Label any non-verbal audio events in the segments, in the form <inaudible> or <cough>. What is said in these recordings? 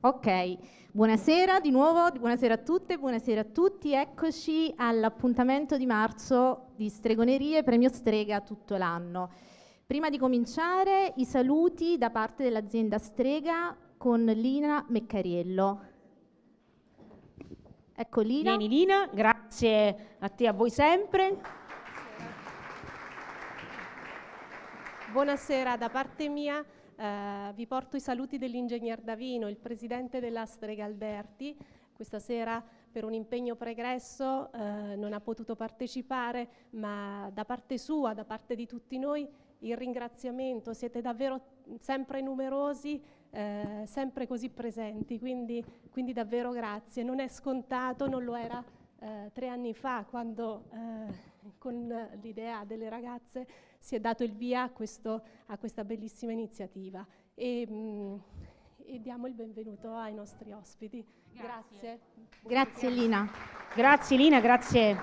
Ok, buonasera di nuovo, buonasera a tutte, buonasera a tutti. Eccoci all'appuntamento di marzo di Stregonerie Premio Strega tutto l'anno. Prima di cominciare, i saluti da parte dell'azienda Strega con Lina Meccariello. Ecco Lina. Vieni Lina, grazie a te e a voi sempre. Buonasera da parte mia. Eh, vi porto i saluti dell'ingegner Davino, il presidente della Strega Alberti. Questa sera per un impegno pregresso eh, non ha potuto partecipare, ma da parte sua, da parte di tutti noi, il ringraziamento. Siete davvero sempre numerosi, eh, sempre così presenti, quindi, quindi, davvero grazie. Non è scontato, non lo era eh, tre anni fa quando eh, con l'idea delle ragazze si è dato il via a, questo, a questa bellissima iniziativa e, mh, mm, e, diamo il benvenuto ai nostri ospiti. Grazie. Grazie, Lina. Grazie Lina, grazie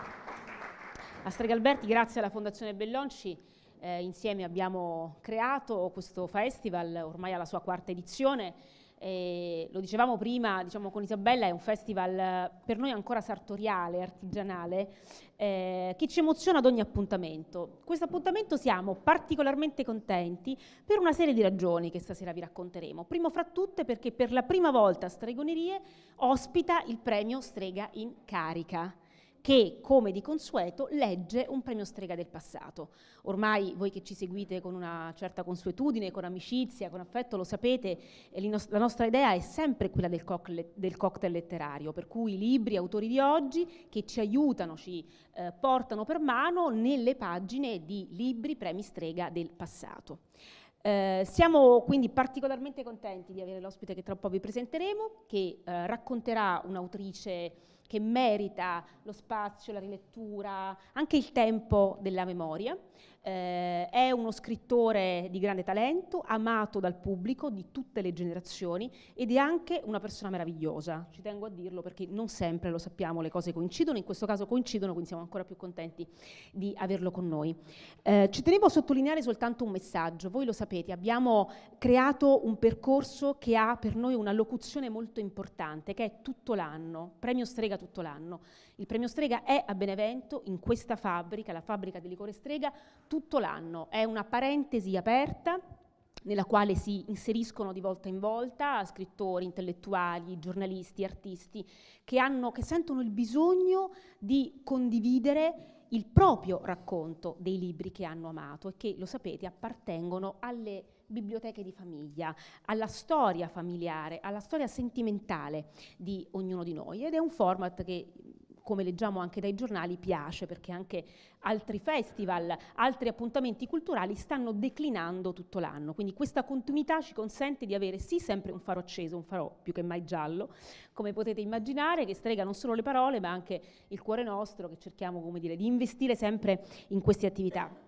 a Strega Alberti, grazie alla Fondazione Bellonci. Eh, insieme abbiamo creato questo festival, ormai alla sua quarta edizione eh, lo dicevamo prima, diciamo con Isabella, è un festival eh, per noi ancora sartoriale, artigianale, eh, che ci emoziona ad ogni appuntamento. Questo appuntamento siamo particolarmente contenti per una serie di ragioni che stasera vi racconteremo. Primo fra tutte perché per la prima volta Stregonerie ospita il premio Strega in carica che, come di consueto, legge un premio strega del passato. Ormai voi che ci seguite con una certa consuetudine, con amicizia, con affetto, lo sapete, la nostra idea è sempre quella del, cocktail, del cocktail letterario, per cui i libri, autori di oggi, che ci aiutano, ci eh, portano per mano nelle pagine di libri, premi strega del passato. Eh, siamo quindi particolarmente contenti di avere l'ospite che tra un po' vi presenteremo, che eh, racconterà un'autrice che merita lo spazio, la rilettura, anche il tempo della memoria. Eh, è uno scrittore di grande talento, amato dal pubblico di tutte le generazioni ed è anche una persona meravigliosa. Ci tengo a dirlo perché non sempre lo sappiamo, le cose coincidono, in questo caso coincidono, quindi siamo ancora più contenti di averlo con noi. Eh, ci tenevo a sottolineare soltanto un messaggio. Voi lo sapete, abbiamo creato un percorso che ha per noi una locuzione molto importante, che è tutto l'anno, premio Strega tutto l'anno. Il premio Strega è a Benevento, in questa fabbrica, la fabbrica di liquore Strega, tutto l'anno. È una parentesi aperta nella quale si inseriscono di volta in volta scrittori, intellettuali, giornalisti, artisti che, hanno, che sentono il bisogno di condividere il proprio racconto dei libri che hanno amato e che, lo sapete, appartengono alle biblioteche di famiglia, alla storia familiare, alla storia sentimentale di ognuno di noi ed è un format che come leggiamo anche dai giornali, piace perché anche altri festival, altri appuntamenti culturali stanno declinando tutto l'anno. Quindi questa continuità ci consente di avere sì sempre un faro acceso, un faro più che mai giallo, come potete immaginare, che strega non solo le parole ma anche il cuore nostro, che cerchiamo come dire, di investire sempre in queste attività.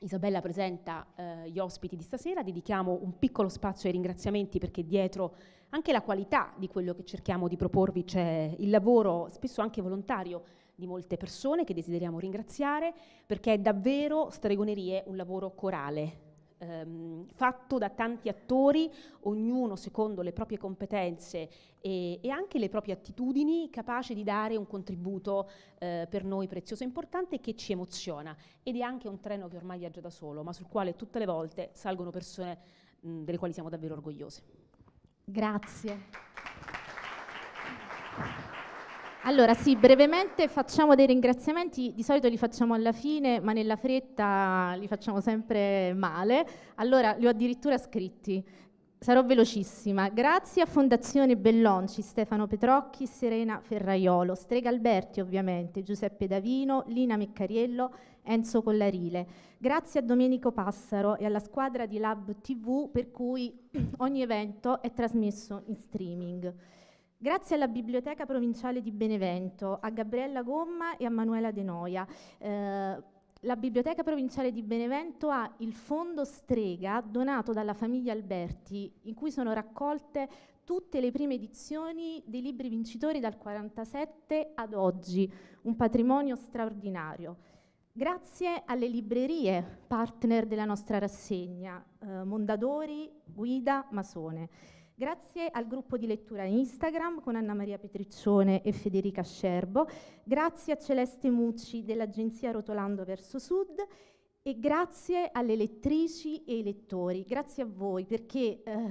Isabella presenta eh, gli ospiti di stasera, dedichiamo un piccolo spazio ai ringraziamenti perché dietro anche la qualità di quello che cerchiamo di proporvi c'è il lavoro spesso anche volontario di molte persone che desideriamo ringraziare perché è davvero stregonerie un lavoro corale, ehm, fatto da tanti attori, ognuno secondo le proprie competenze e, e anche le proprie attitudini, capace di dare un contributo eh, per noi prezioso e importante che ci emoziona. Ed è anche un treno che ormai viaggia da solo, ma sul quale tutte le volte salgono persone mh, delle quali siamo davvero orgogliose. Grazie. Allora sì, brevemente facciamo dei ringraziamenti, di solito li facciamo alla fine, ma nella fretta li facciamo sempre male. Allora li ho addirittura scritti. Sarò velocissima. Grazie a Fondazione Bellonci, Stefano Petrocchi, Serena Ferraiolo, Strega Alberti ovviamente, Giuseppe Davino, Lina Meccariello, Enzo Collarile. Grazie a Domenico Passaro e alla squadra di Lab TV per cui <clears throat> ogni evento è trasmesso in streaming. Grazie alla Biblioteca Provinciale di Benevento, a Gabriella Gomma e a Manuela De Noia. Eh, la Biblioteca Provinciale di Benevento ha il fondo Strega donato dalla famiglia Alberti, in cui sono raccolte tutte le prime edizioni dei libri vincitori dal 1947 ad oggi, un patrimonio straordinario. Grazie alle librerie partner della nostra rassegna, eh, Mondadori, Guida, Masone. Grazie al gruppo di lettura Instagram con Anna Maria Petriccione e Federica Scerbo, grazie a Celeste Mucci dell'agenzia Rotolando verso Sud e grazie alle lettrici e ai lettori, grazie a voi perché eh,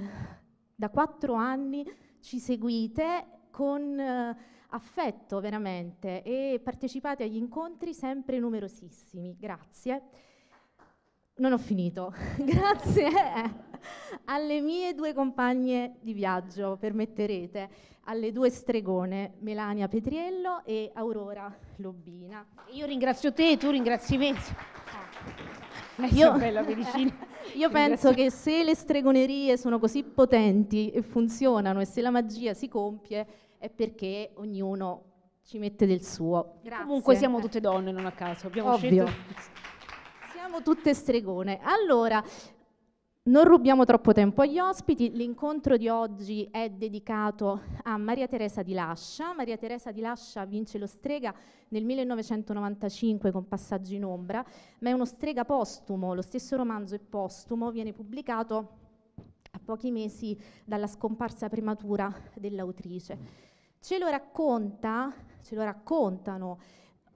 da quattro anni ci seguite con eh, affetto veramente e partecipate agli incontri sempre numerosissimi. Grazie. Non ho finito. <laughs> Grazie alle mie due compagne di viaggio, permetterete, alle due stregone, Melania Petriello e Aurora Lobbina. Io ringrazio te e tu ringrazi me. Io, <laughs> io penso che se le stregonerie sono così potenti e funzionano e se la magia si compie è perché ognuno ci mette del suo. Grazie. Comunque siamo tutte donne, non a caso. Abbiamo Ovvio. Scelto... Siamo tutte stregone. Allora, non rubiamo troppo tempo agli ospiti, l'incontro di oggi è dedicato a Maria Teresa di Lascia. Maria Teresa di Lascia vince lo strega nel 1995 con Passaggi in ombra, ma è uno strega postumo, lo stesso romanzo è postumo, viene pubblicato a pochi mesi dalla scomparsa prematura dell'autrice. Ce lo racconta, ce lo raccontano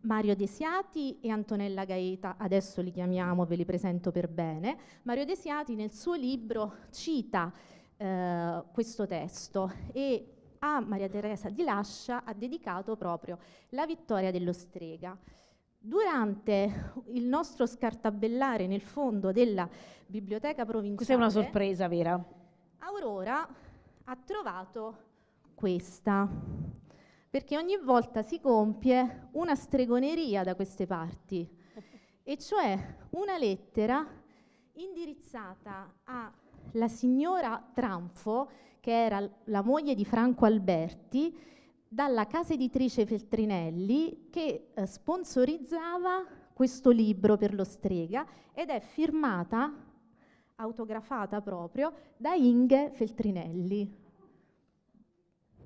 Mario Desiati e Antonella Gaeta, adesso li chiamiamo, ve li presento per bene. Mario Desiati nel suo libro cita eh, questo testo e a Maria Teresa di Lascia ha dedicato proprio la vittoria dello strega. Durante il nostro scartabellare nel fondo della biblioteca provinciale, questa è una sorpresa vera. Aurora ha trovato questa perché ogni volta si compie una stregoneria da queste parti, e cioè una lettera indirizzata alla signora Tranfo, che era la moglie di Franco Alberti, dalla casa editrice Feltrinelli, che eh, sponsorizzava questo libro per lo strega ed è firmata, autografata proprio, da Inge Feltrinelli.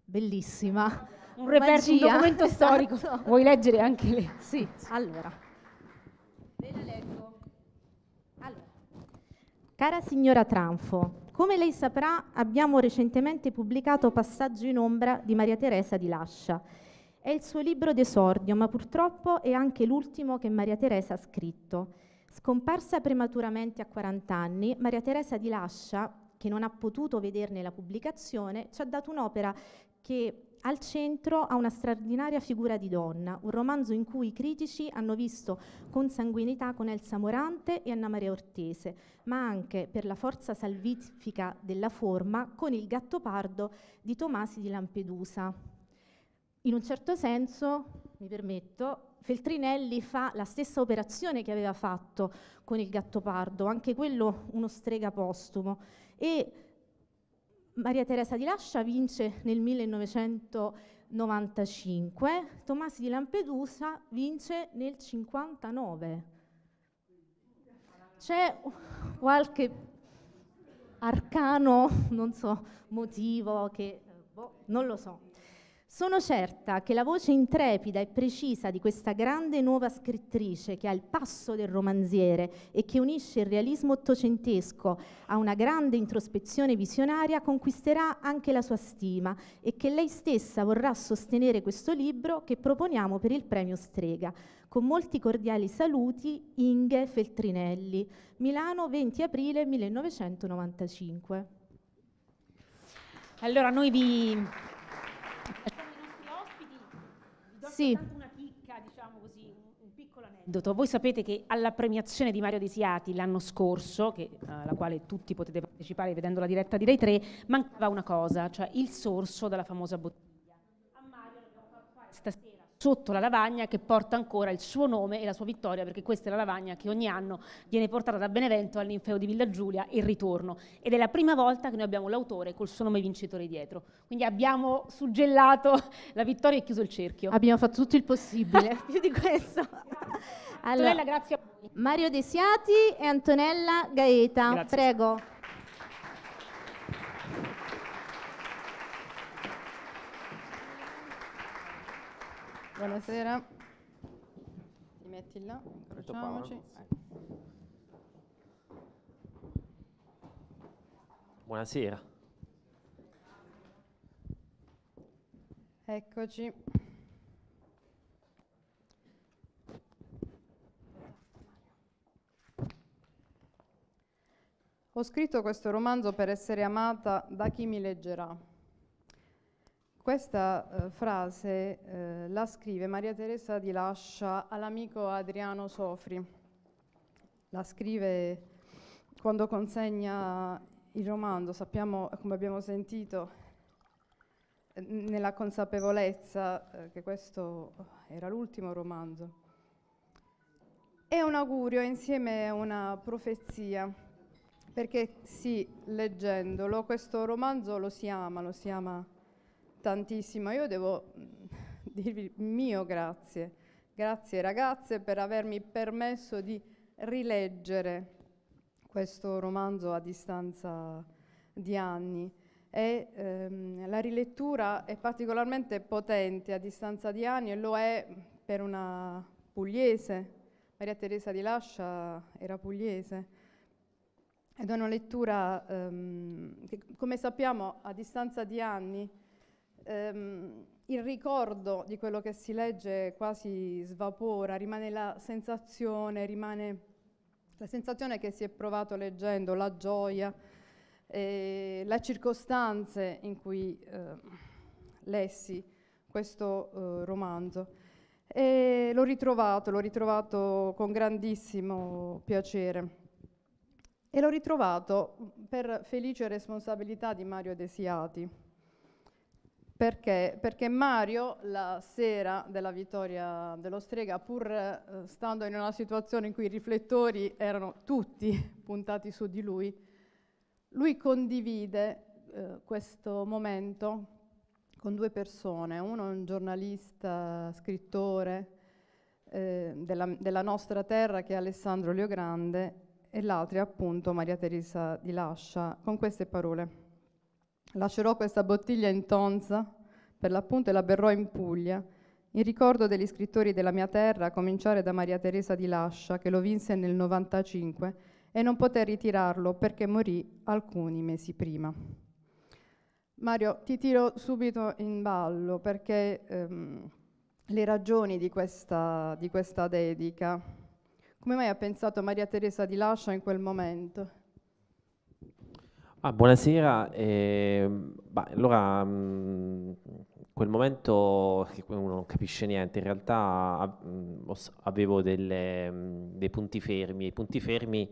Bellissima un reperto, un documento <laughs> storico. Esatto. Vuoi leggere anche lei? Sì, allora. Ve la leggo. Allora. Cara signora Tranfo, come lei saprà, abbiamo recentemente pubblicato Passaggio in ombra di Maria Teresa di Lascia. È il suo libro d'esordio, ma purtroppo è anche l'ultimo che Maria Teresa ha scritto. Scomparsa prematuramente a 40 anni, Maria Teresa di Lascia, che non ha potuto vederne la pubblicazione, ci ha dato un'opera che al centro ha una straordinaria figura di donna, un romanzo in cui i critici hanno visto consanguinità con Elsa Morante e Anna Maria Ortese, ma anche per la forza salvifica della forma con il gattopardo di Tomasi di Lampedusa. In un certo senso, mi permetto, Feltrinelli fa la stessa operazione che aveva fatto con il gattopardo, anche quello uno strega postumo. E Maria Teresa di Lascia vince nel 1995, Tomasi di Lampedusa vince nel 1959. C'è qualche arcano, non so, motivo che boh, non lo so. Sono certa che la voce intrepida e precisa di questa grande nuova scrittrice che ha il passo del romanziere e che unisce il realismo ottocentesco a una grande introspezione visionaria conquisterà anche la sua stima e che lei stessa vorrà sostenere questo libro che proponiamo per il premio Strega. Con molti cordiali saluti, Inge Feltrinelli, Milano 20 aprile 1995. Allora noi vi sì. una chicca, diciamo così, un, piccolo aneddoto. Voi sapete che alla premiazione di Mario Desiati l'anno scorso, che, uh, alla quale tutti potete partecipare vedendo la diretta di Rai 3, mancava una cosa, cioè il sorso della famosa bottiglia. A Mario fatto fare stasera sotto la lavagna che porta ancora il suo nome e la sua vittoria, perché questa è la lavagna che ogni anno viene portata da Benevento all'Infeo di Villa Giulia e il ritorno. Ed è la prima volta che noi abbiamo l'autore col suo nome vincitore dietro. Quindi abbiamo suggellato <laughs> la vittoria e chiuso il cerchio. Abbiamo fatto tutto il possibile, <laughs> più di questo. Allora, Antonella, grazie a voi. Mario Desiati e Antonella Gaeta, grazie. prego. Buonasera. Ti metti là, incrociamoci. Buonasera. Eccoci. Ho scritto questo romanzo per essere amata da chi mi leggerà. Questa eh, frase eh, la scrive Maria Teresa di Lascia all'amico Adriano Sofri. La scrive quando consegna il romanzo, sappiamo, come abbiamo sentito, nella consapevolezza eh, che questo era l'ultimo romanzo. È un augurio insieme a una profezia perché sì, leggendolo, questo romanzo lo si ama, lo si ama tantissimo. Io devo mm, <laughs> dirvi mio grazie, grazie ragazze per avermi permesso di rileggere questo romanzo a distanza di anni. E, ehm, la rilettura è particolarmente potente a distanza di anni e lo è per una pugliese. Maria Teresa di Lascia era pugliese ed è una lettura ehm, che, come sappiamo, a distanza di anni, ehm, il ricordo di quello che si legge quasi svapora, rimane la sensazione, rimane la sensazione che si è provato leggendo, la gioia, eh, le circostanze in cui eh, lessi questo eh, romanzo. E l'ho ritrovato, l'ho ritrovato con grandissimo piacere. E l'ho ritrovato per felice responsabilità di Mario Desiati. Perché? Perché Mario, la sera della vittoria dello Strega, pur eh, stando in una situazione in cui i riflettori erano tutti <laughs> puntati su di lui, lui condivide eh, questo momento con due persone, uno è un giornalista, scrittore eh, della, della nostra terra che è Alessandro Leogrande e l'altra è appunto Maria Teresa di Lascia, con queste parole. Lascerò questa bottiglia in tonza, per l'appunto e la berrò in Puglia, in ricordo degli scrittori della mia terra, a cominciare da Maria Teresa di Lascia, che lo vinse nel 95 e non poté ritirarlo perché morì alcuni mesi prima. Mario, ti tiro subito in ballo perché ehm, le ragioni di questa, di questa dedica come mai ha pensato Maria Teresa di Lascia in quel momento? Ah, buonasera, eh, bah, allora mh, mm, quel momento che uno non capisce niente, in realtà mh, mm, avevo delle, mh, mm, dei punti fermi, i punti fermi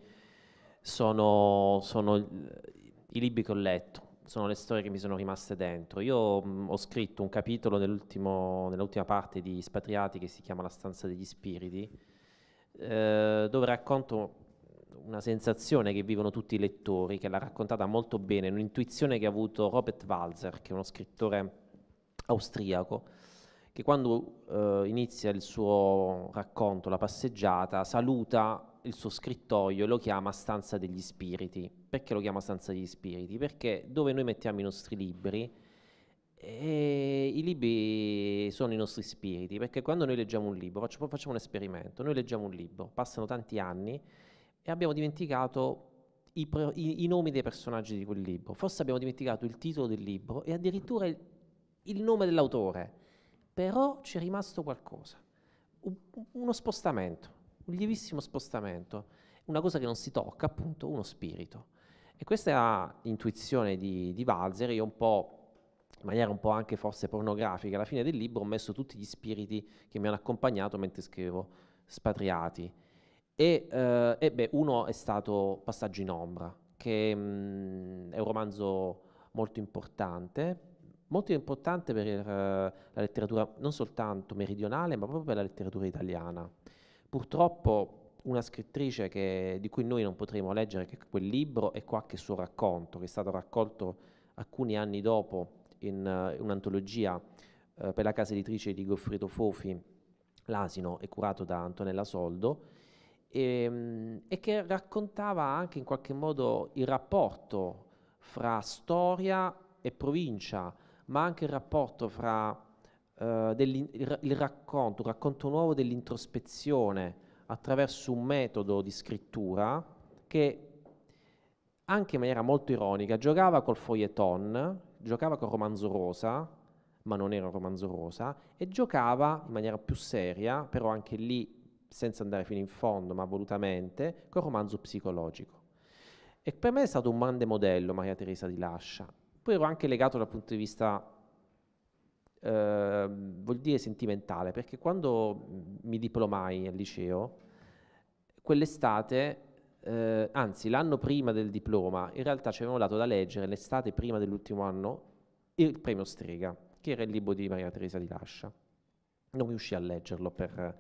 sono, sono, i libri che ho letto, sono le storie che mi sono rimaste dentro. Io ho scritto un capitolo nell'ultima parte di Spatriati che si chiama La stanza degli spiriti, eh, dove racconto una sensazione che vivono tutti i lettori, che l'ha raccontata molto bene, un'intuizione che ha avuto Robert Walzer, che è uno scrittore austriaco, che quando eh, inizia il suo racconto, la passeggiata, saluta il suo scrittoio e lo chiama stanza degli spiriti. Perché lo chiama stanza degli spiriti? Perché dove noi mettiamo i nostri libri, e I libri sono i nostri spiriti, perché quando noi leggiamo un libro, facciamo, un esperimento, noi leggiamo un libro, passano tanti anni e abbiamo dimenticato i, i, i, nomi dei personaggi di quel libro, forse abbiamo dimenticato il titolo del libro e addirittura il, il nome dell'autore, però c'è rimasto qualcosa, un, uno spostamento, un lievissimo spostamento, una cosa che non si tocca, appunto uno spirito. E questa è l'intuizione di, di Walzer, io un po' in maniera un po' anche forse pornografica, alla fine del libro ho messo tutti gli spiriti che mi hanno accompagnato mentre scrivevo Spatriati. E, eh, e beh, uno è stato Passaggio in ombra, che mh, mm, è un romanzo molto importante, molto importante per uh, la letteratura non soltanto meridionale, ma proprio per la letteratura italiana. Purtroppo una scrittrice che, di cui noi non potremo leggere quel libro è qualche suo racconto, che è stato raccolto alcuni anni dopo in uh, un'antologia uh, per la casa editrice di Goffredo Fofi, L'asino, è curato da Antonella Soldo, e, um, e che raccontava anche in qualche modo il rapporto fra storia e provincia, ma anche il rapporto fra eh, il racconto, un racconto nuovo dell'introspezione attraverso un metodo di scrittura che anche in maniera molto ironica giocava col feuilleton, giocava col romanzo rosa, ma non era un romanzo rosa, e giocava in maniera più seria, però anche lì senza andare fino in fondo, ma volutamente, col romanzo psicologico. E per me è stato un grande modello Maria Teresa di Lascia. Poi ero anche legato dal punto di vista, eh, vuol dire sentimentale, perché quando mi diplomai al liceo, quell'estate, eh, anzi l'anno prima del diploma, in realtà ci avevano dato da leggere l'estate prima dell'ultimo anno il premio Strega, che era il libro di Maria Teresa di Lascia. Non riuscii a leggerlo per,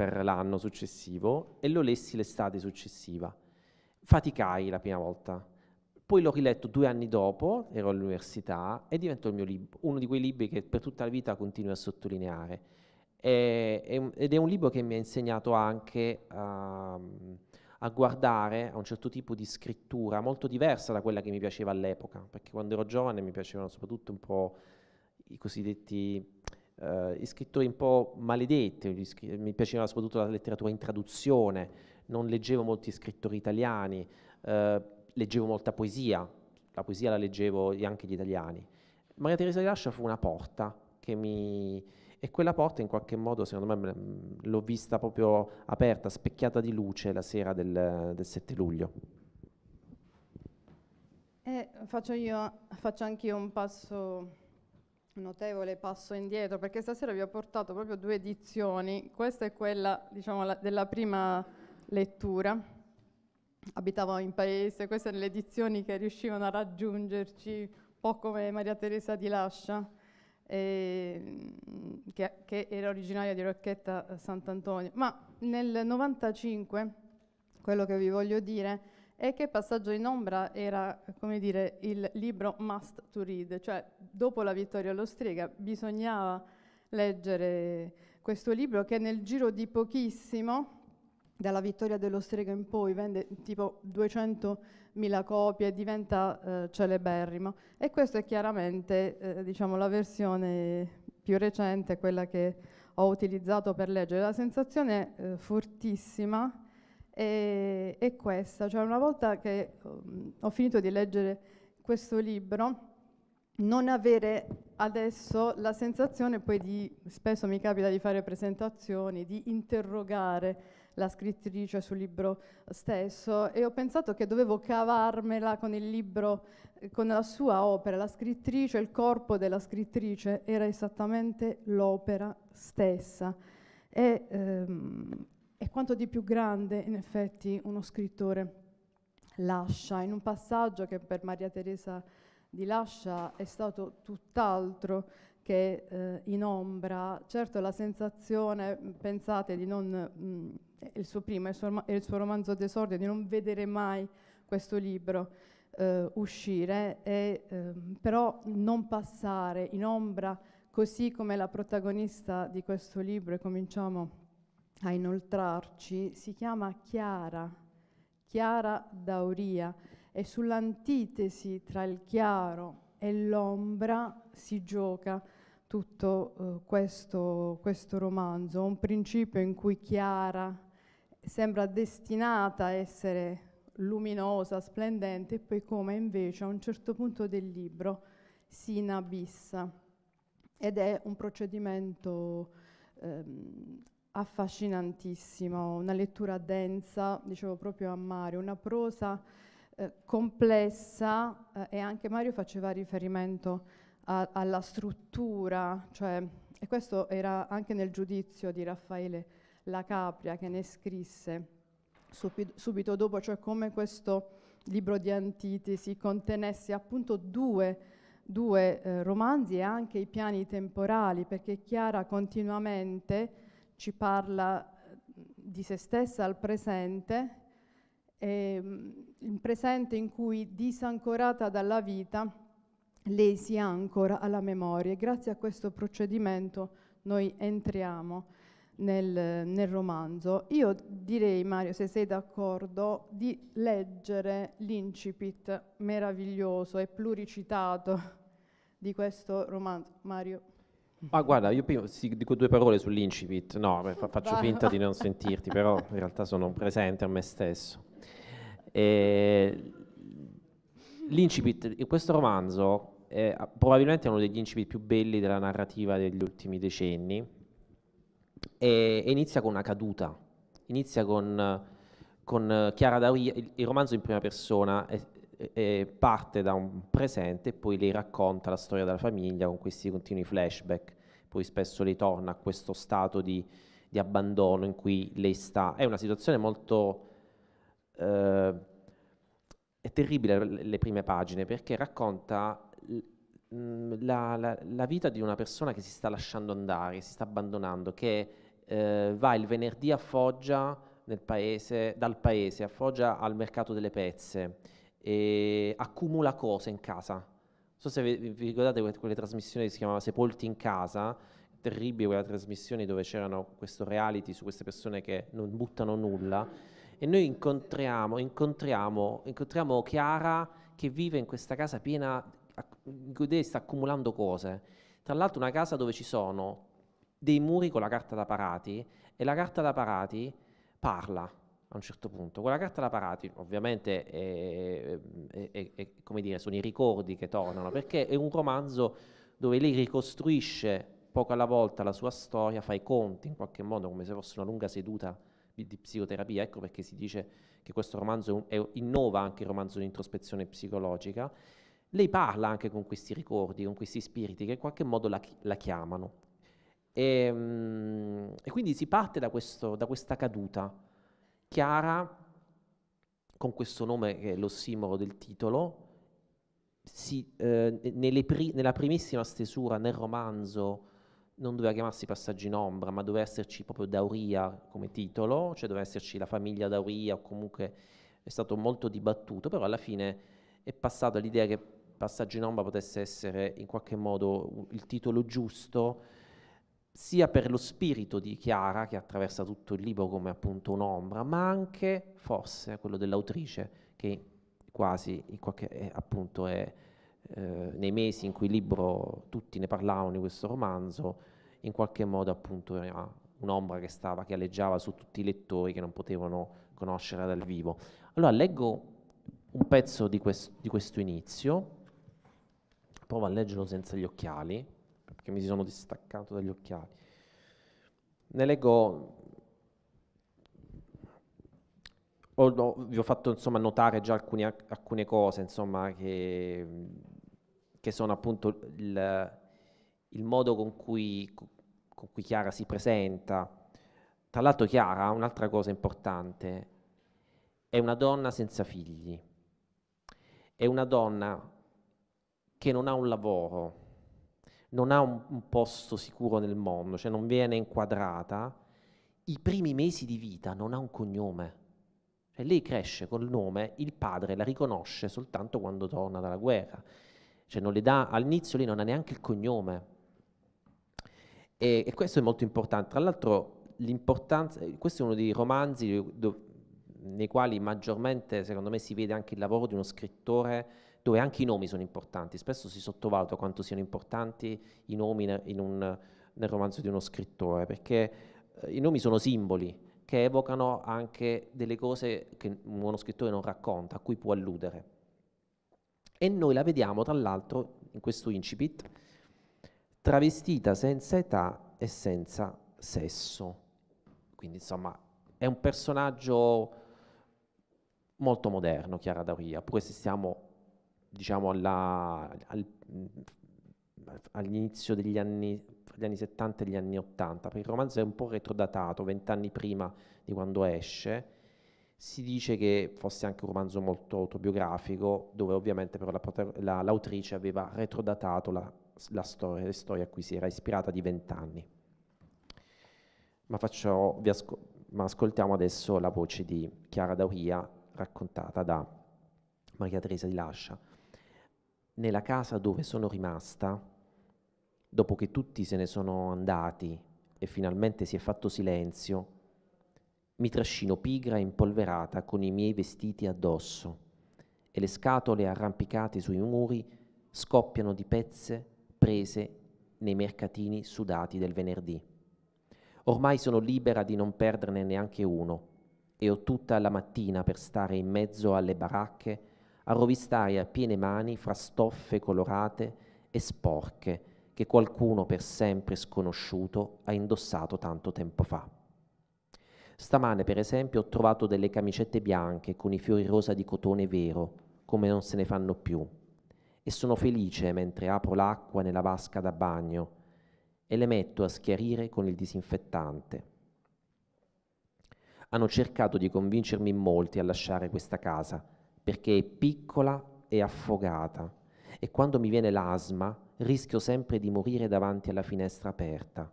per l'anno successivo e lo lessi l'estate successiva. Faticai la prima volta, poi l'ho riletto due anni dopo, ero all'università, e diventò il mio libro, uno di quei libri che per tutta la vita continuo a sottolineare. E, ed è un libro che mi ha insegnato anche a, a, guardare a un certo tipo di scrittura molto diversa da quella che mi piaceva all'epoca, perché quando ero giovane mi piacevano soprattutto un po' i cosiddetti I scrittori un po' maledetti, mi piaceva soprattutto la letteratura in traduzione, non leggevo molti scrittori italiani, uh, leggevo molta poesia, la poesia la leggevo anche gli italiani. Maria Teresa di Lascia fu una porta che mi... e quella porta in qualche modo secondo me l'ho vista proprio aperta, specchiata di luce la sera del, del 7 luglio. E faccio, io, faccio anche un passo notevole passo indietro perché stasera vi ho portato proprio due edizioni, questa è quella diciamo, la, della prima lettura, abitavo in paese, queste sono le edizioni che riuscivano a raggiungerci, un po' come Maria Teresa di Lascia, eh, che, che, era originaria di Rocchetta eh, Sant'Antonio. Ma nel 95, quello che vi voglio dire è che Passaggio in ombra era, come dire, il libro must to read, cioè dopo la vittoria allo Strega bisognava leggere questo libro che nel giro di pochissimo, dalla vittoria dello Strega in poi, vende tipo 200.000 copie e diventa eh, celeberrimo. E questa è chiaramente eh, diciamo, la versione più recente, quella che ho utilizzato per leggere. La sensazione eh, fortissima è, è questa, cioè una volta che um, ho finito di leggere questo libro, non avere adesso la sensazione poi di, spesso mi capita di fare presentazioni, di interrogare la scrittrice sul libro stesso e ho pensato che dovevo cavarmela con il libro, con la sua opera, la scrittrice, il corpo della scrittrice era esattamente l'opera stessa. E, ehm, e quanto di più grande in effetti uno scrittore lascia, in un passaggio che per Maria Teresa di Lascia è stato tutt'altro che eh, in ombra. Certo la sensazione, pensate, di non, mh, mm, il suo primo e il, il suo, romanzo d'esordio, di non vedere mai questo libro eh, uscire, e, eh, però non passare in ombra così come la protagonista di questo libro, e cominciamo a inoltrarci si chiama Chiara, Chiara Dauria, e sull'antitesi tra il chiaro e l'ombra si gioca tutto uh, questo, questo romanzo, un principio in cui Chiara sembra destinata a essere luminosa, splendente, e poi come invece a un certo punto del libro si inabissa. Ed è un procedimento ehm, affascinantissimo, una lettura densa, dicevo proprio a Mario, una prosa eh, complessa eh, e anche Mario faceva riferimento a, alla struttura, cioè, e questo era anche nel giudizio di Raffaele La Capria che ne scrisse subito, subito dopo, cioè come questo libro di antitesi contenesse appunto due due eh, romanzi e anche i piani temporali, perché Chiara continuamente ci parla eh, di se stessa al presente, eh, il presente in cui disancorata dalla vita lei si ancora alla memoria e grazie a questo procedimento noi entriamo nel, nel, romanzo. Io direi, Mario, se sei d'accordo, di leggere l'incipit meraviglioso e pluricitato di questo romanzo. Mario. Ah, guarda, io prima sì, dico due parole sull'incipit, no, fa- faccio finta di non sentirti, <laughs> però in realtà sono presente a me stesso. E L'incipit in questo romanzo è ah, probabilmente uno degli incipit più belli della narrativa degli ultimi decenni. E, e inizia con una caduta, inizia con, con Chiara Dauria, il, il romanzo in prima persona è- è- parte da un presente e poi lei racconta la storia della famiglia con questi continui flashback, poi spesso lei torna a questo stato di, di abbandono in cui lei sta. È una situazione molto... eh, è terribile le prime pagine perché racconta mh, la, la- la vita di una persona che si sta lasciando andare, che si sta abbandonando, che eh, va il venerdì a Foggia, paese, dal paese a Foggia al mercato delle pezze e accumula cose in casa. Non so se vi, ricordate que- quelle trasmissioni che si chiamava Sepolti in casa, terribile quella trasmissione dove c'erano questo reality su queste persone che non buttano nulla e noi incontriamo, incontriamo, incontriamo Chiara che vive in questa casa piena, in lei sta accumulando cose. Tra l'altro una casa dove ci sono dei muri con la carta da parati e la carta da parati parla a un certo punto. Quella carta da parati ovviamente è- è- è- come dire, sono i ricordi che tornano, perché è un romanzo dove lei ricostruisce poco alla volta la sua storia, fa i conti in qualche modo come se fosse una lunga seduta di, psicoterapia, ecco perché si dice che questo romanzo è innova anche il romanzo di introspezione psicologica. Lei parla anche con questi ricordi, con questi spiriti che in qualche modo la, la chiamano. E, mm, e quindi si parte da, questo- da questa caduta. Chiara, con questo nome che è l'ossimoro del titolo, si, eh, pri- nella primissima stesura nel romanzo non doveva chiamarsi Passaggi in ombra, ma doveva esserci proprio Dauria come titolo, cioè doveva esserci la famiglia Dauria, o comunque è stato molto dibattuto, però alla fine è passata l'idea che Passaggi in ombra potesse essere in qualche modo il titolo giusto, sia per lo spirito di Chiara, che attraversa tutto il libro come appunto un'ombra, ma anche forse quello dell'autrice, che quasi qualche, è, appunto è eh, nei mesi in cui il libro tutti ne parlavano di questo romanzo, in qualche modo appunto era un'ombra che stava, che alleggiava su tutti i lettori che non potevano conoscerla dal vivo. Allora leggo un pezzo di, quest- di questo inizio, provo a leggerlo senza gli occhiali, perché mi sono distaccato dagli occhiali. Ne leggo ho- ho- vi ho fatto insomma notare già alcuni- alcune cose insomma che, che sono appunto il, il modo con cui, con cui Chiara si presenta. Tra l'altro Chiara, un'altra cosa importante, è una donna senza figli, è una donna che non ha un lavoro, non ha un, un posto sicuro nel mondo, cioè non viene inquadrata, i primi mesi di vita non ha un cognome. Cioè lei cresce col nome, il padre la riconosce soltanto quando torna dalla guerra. Cioè non le dà, all'inizio lei non ha neanche il cognome. E, e questo è molto importante. Tra l'altro l'importanza, questo è uno dei romanzi do- nei quali maggiormente, secondo me, si vede anche il lavoro di uno scrittore dove anche i nomi sono importanti. Spesso si sottovaluta quanto siano importanti i nomi un- nel romanzo di uno scrittore, perché eh, i nomi sono simboli che evocano anche delle cose che uno scrittore non racconta, a cui può alludere. E noi la vediamo, tra l'altro, in questo incipit, travestita senza età e senza sesso. Quindi, insomma, è un personaggio molto moderno, Chiara Dauria, pure se siamo, diciamo, alla- al- all'inizio degli anni, gli anni 70 e gli anni 80, perché il romanzo è un po' retrodatato, vent'anni prima di quando esce. Si dice che fosse anche un romanzo molto autobiografico, dove ovviamente però la la- l'autrice aveva retrodatato la, la storia, le storie a cui si era ispirata di vent'anni. Ma, asco- ma ascoltiamo adesso la voce di Chiara Dauria raccontata da Maria Teresa di Lascia. Nella casa dove sono rimasta, dopo che tutti se ne sono andati e finalmente si è fatto silenzio, mi trascino pigra e impolverata con i miei vestiti addosso e le scatole arrampicate sui muri scoppiano di pezze prese nei mercatini sudati del venerdì. Ormai sono libera di non perderne neanche uno e ho tutta la mattina per stare in mezzo alle baracche a rovistare a piene mani fra stoffe colorate e sporche che qualcuno per sempre sconosciuto ha indossato tanto tempo fa. Stamane, per esempio, ho trovato delle camicette bianche con i fiori rosa di cotone vero, come non se ne fanno più, e sono felice mentre apro l'acqua nella vasca da bagno e le metto a schiarire con il disinfettante. Hanno cercato di convincermi in molti a lasciare questa casa, perché è piccola e affogata, e quando mi viene l'asma rischio sempre di morire davanti alla finestra aperta,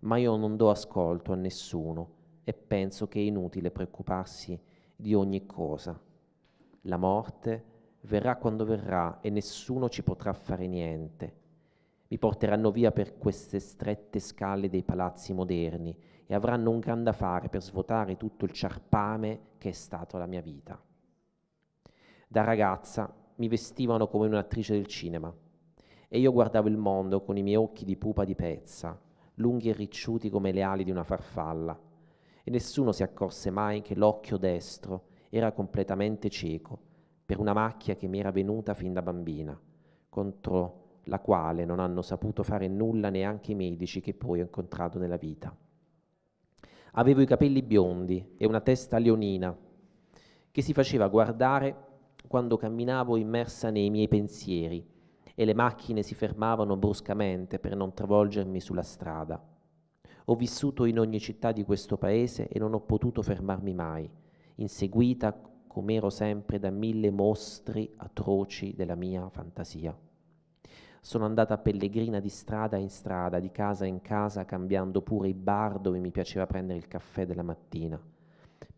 ma io non do ascolto a nessuno e penso che è inutile preoccuparsi di ogni cosa. La morte verrà quando verrà e nessuno ci potrà fare niente. Mi porteranno via per queste strette scale dei palazzi moderni e avranno un gran da fare per svuotare tutto il ciarpame che è stato la mia vita. Da ragazza mi vestivano come un'attrice del cinema e io guardavo il mondo con i miei occhi di pupa di pezza, lunghi e ricciuti come le ali di una farfalla, e nessuno si accorse mai che l'occhio destro era completamente cieco per una macchia che mi era venuta fin da bambina, contro la quale non hanno saputo fare nulla neanche i medici che poi ho incontrato nella vita. Avevo i capelli biondi e una testa leonina che si faceva guardare quando camminavo immersa nei miei pensieri e le macchine si fermavano bruscamente per non travolgermi sulla strada. Ho vissuto in ogni città di questo paese e non ho potuto fermarmi mai, inseguita com'ero sempre da mille mostri atroci della mia fantasia. Sono andata pellegrina di strada in strada, di casa in casa, cambiando pure i bar dove mi piaceva prendere il caffè della mattina,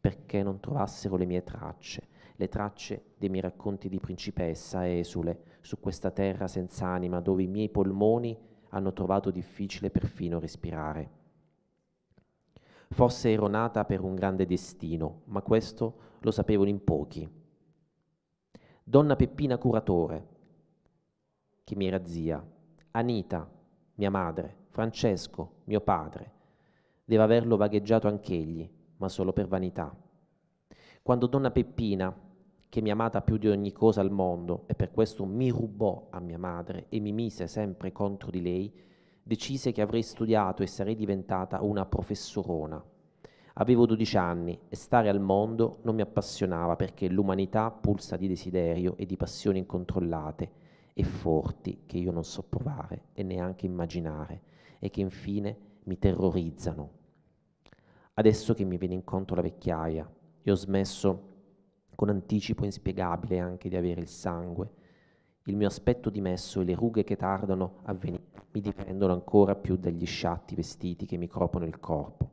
perché non trovassero le mie tracce, le tracce dei miei racconti di principessa esule su questa terra senza anima dove i miei polmoni hanno trovato difficile perfino respirare. Forse ero nata per un grande destino, ma questo lo sapevano in pochi. Donna Peppina Curatore, che mi era zia, Anita, mia madre, Francesco, mio padre, deve averlo vagheggiato anch'egli, ma solo per vanità. Quando donna Peppina, che mi amata più di ogni cosa al mondo e per questo mi rubò a mia madre e mi mise sempre contro di lei, decise che avrei studiato e sarei diventata una professorona. Avevo 12 anni e stare al mondo non mi appassionava perché l'umanità pulsa di desiderio e di passioni incontrollate e forti che io non so provare e neanche immaginare e che infine mi terrorizzano. Adesso che mi viene incontro la vecchiaia, e ho smesso con anticipo inspiegabile anche di avere il sangue. Il mio aspetto dimesso e le rughe che tardano a venire mi difendono ancora più dagli sciatti vestiti che mi cropono il corpo.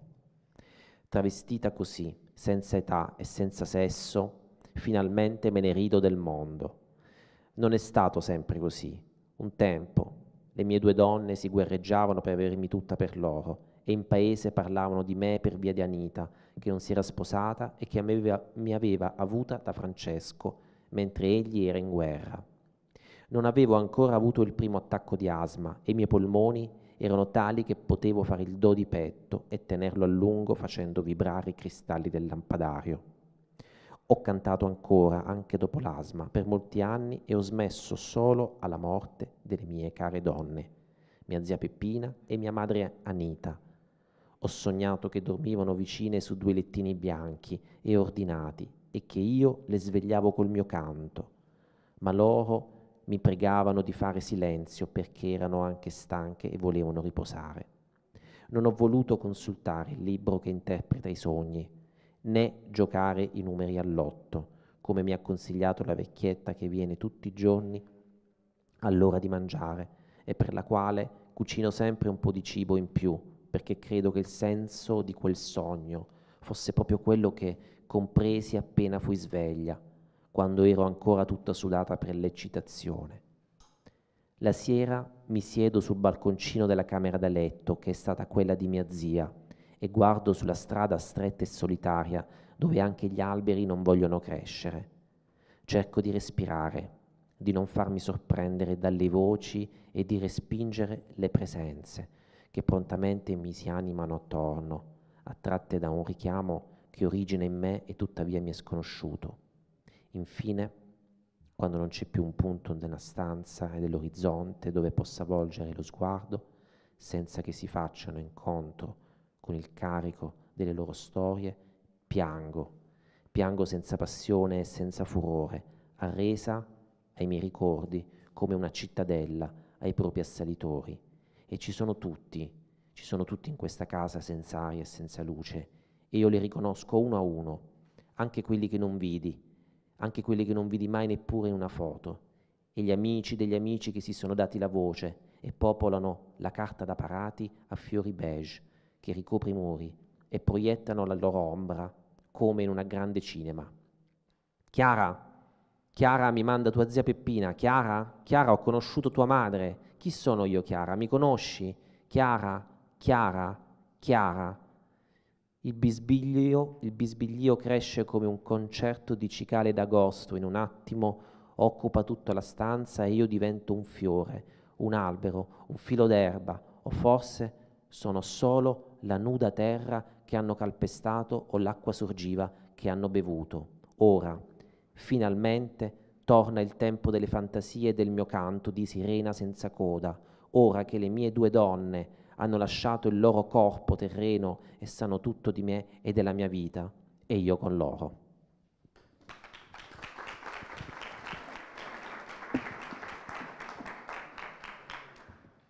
Travestita così, senza età e senza sesso, finalmente me ne rido del mondo. Non è stato sempre così. Un tempo le mie due donne si guerreggiavano per avermi tutta per loro e in paese parlavano di me per via di Anita, che non si era sposata e che aveva, mi aveva avuta da Francesco, mentre egli era in guerra. Non avevo ancora avuto il primo attacco di asma e i miei polmoni erano tali che potevo fare il do di petto e tenerlo a lungo facendo vibrare i cristalli del lampadario. Ho cantato ancora, anche dopo l'asma, per molti anni e ho smesso solo alla morte delle mie care donne, mia zia Peppina e mia madre Anita, ho sognato che dormivano vicine su due lettini bianchi e ordinati e che io le svegliavo col mio canto, ma loro mi pregavano di fare silenzio perché erano anche stanche e volevano riposare. Non ho voluto consultare il libro che interpreta i sogni, né giocare i numeri all'otto, come mi ha consigliato la vecchietta che viene tutti i giorni all'ora di mangiare e per la quale cucino sempre un po' di cibo in più perché credo che il senso di quel sogno fosse proprio quello che compresi appena fui sveglia, quando ero ancora tutta sudata per l'eccitazione. La sera mi siedo sul balconcino della camera da letto, che è stata quella di mia zia, e guardo sulla strada stretta e solitaria, dove anche gli alberi non vogliono crescere. Cerco di respirare, di non farmi sorprendere dalle voci e di respingere le presenze che prontamente mi si animano attorno, attratte da un richiamo che origina in me e tuttavia mi è sconosciuto. Infine, quando non c'è più un punto nella stanza e dell'orizzonte dove possa volgere lo sguardo, senza che si facciano incontro con il carico delle loro storie, piango, piango senza passione e senza furore, arresa ai miei ricordi come una cittadella ai propri assalitori. E ci sono tutti, ci sono tutti in questa casa senza aria e senza luce, e io li riconosco uno a uno, anche quelli che non vidi, anche quelli che non vidi mai neppure in una foto, e gli amici degli amici che si sono dati la voce e popolano la carta da parati a fiori beige che ricopre i muri e proiettano la loro ombra come in una grande cinema. Chiara, Chiara mi manda tua zia Peppina. Chiara, Chiara, ho conosciuto tua madre. Chi sono io, Chiara? Mi conosci? Chiara, Chiara, Chiara. Il bisbiglio, il bisbiglio cresce come un concerto di cicale d'agosto, in un attimo occupa tutta la stanza e io divento un fiore, un albero, un filo d'erba, o forse sono solo la nuda terra che hanno calpestato o l'acqua sorgiva che hanno bevuto. Ora, finalmente, torna il tempo delle fantasie e del mio canto di sirena senza coda, ora che le mie due donne hanno lasciato il loro corpo terreno e sanno tutto di me e della mia vita, e io con loro.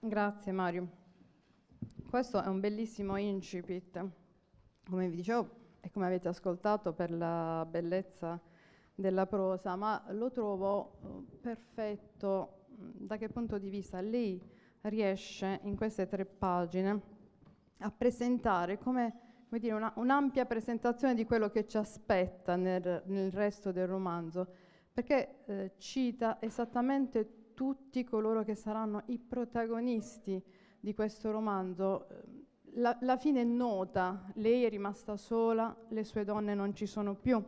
Grazie Mario. Questo è un bellissimo incipit, come vi dicevo e come avete ascoltato per la bellezza della prosa, ma lo trovo eh, perfetto da che punto di vista lei riesce in queste tre pagine a presentare come, come dire, una, un'ampia presentazione di quello che ci aspetta nel, nel resto del romanzo, perché eh, cita esattamente tutti coloro che saranno i protagonisti di questo romanzo. La, la fine è nota, lei è rimasta sola, le sue donne non ci sono più.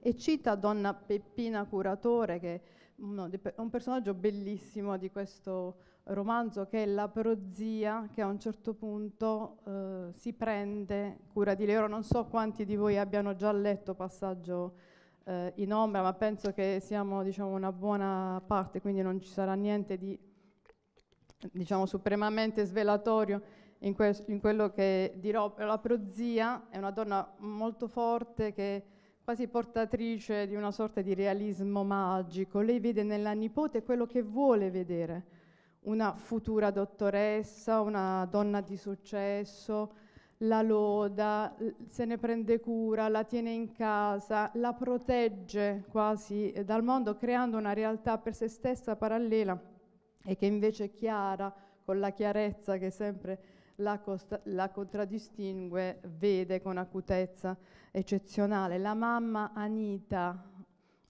E cita donna Peppina Curatore, che è un personaggio bellissimo di questo romanzo che è la prozia che a un certo punto eh, si prende cura di lei. Ora non so quanti di voi abbiano già letto Passaggio eh, in ombra, ma penso che siamo diciamo, una buona parte, quindi non ci sarà niente di diciamo, supremamente svelatorio in, que- in quello che dirò. La prozia è una donna molto forte che quasi portatrice di una sorta di realismo magico. Lei vede nella nipote quello che vuole vedere una futura dottoressa, una donna di successo, la loda, se ne prende cura, la tiene in casa, la protegge quasi dal mondo, creando una realtà per se stessa parallela e che invece chiara, con la chiarezza che sempre la, la contraddistingue, vede con acutezza eccezionale. La mamma Anita,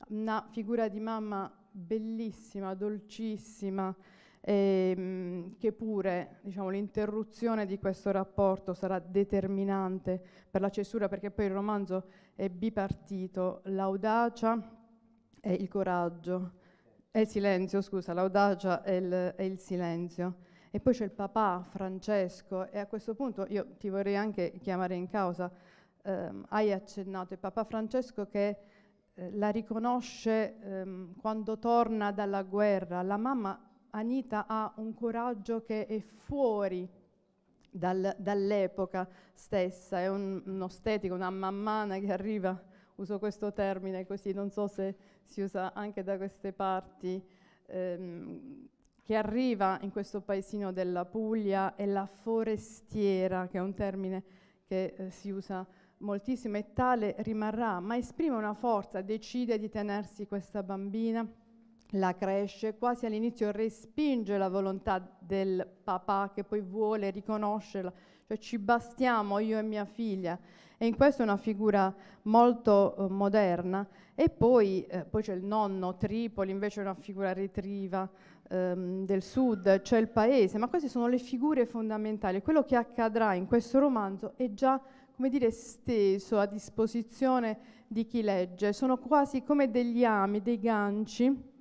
una figura di mamma bellissima, dolcissima, ehm, che pure diciamo, l'interruzione di questo rapporto sarà determinante per la cesura, perché poi il romanzo è bipartito, l'audacia e il coraggio, è il silenzio, scusa, l'audacia e il, il silenzio. E poi c'è il papà Francesco e a questo punto io ti vorrei anche chiamare in causa, ehm, hai accennato il papà Francesco che eh, la riconosce ehm, quando torna dalla guerra, la mamma Anita ha un coraggio che è fuori dal, dall'epoca stessa, è un, uno stetico, una mammana che arriva, uso questo termine così, non so se si usa anche da queste parti, ehm, che arriva in questo paesino della Puglia, è la forestiera, che è un termine che eh, si usa moltissimo e tale rimarrà, ma esprime una forza, decide di tenersi questa bambina la cresce, quasi all'inizio respinge la volontà del papà che poi vuole riconoscerla, cioè ci bastiamo io e mia figlia. E in questo è una figura molto eh, moderna. E poi, eh, poi, c'è il nonno, Tripoli invece è una figura ritriva ehm, del sud, c'è il paese, ma queste sono le figure fondamentali. Quello che accadrà in questo romanzo è già, come dire, steso a disposizione di chi legge. Sono quasi come degli ami, dei ganci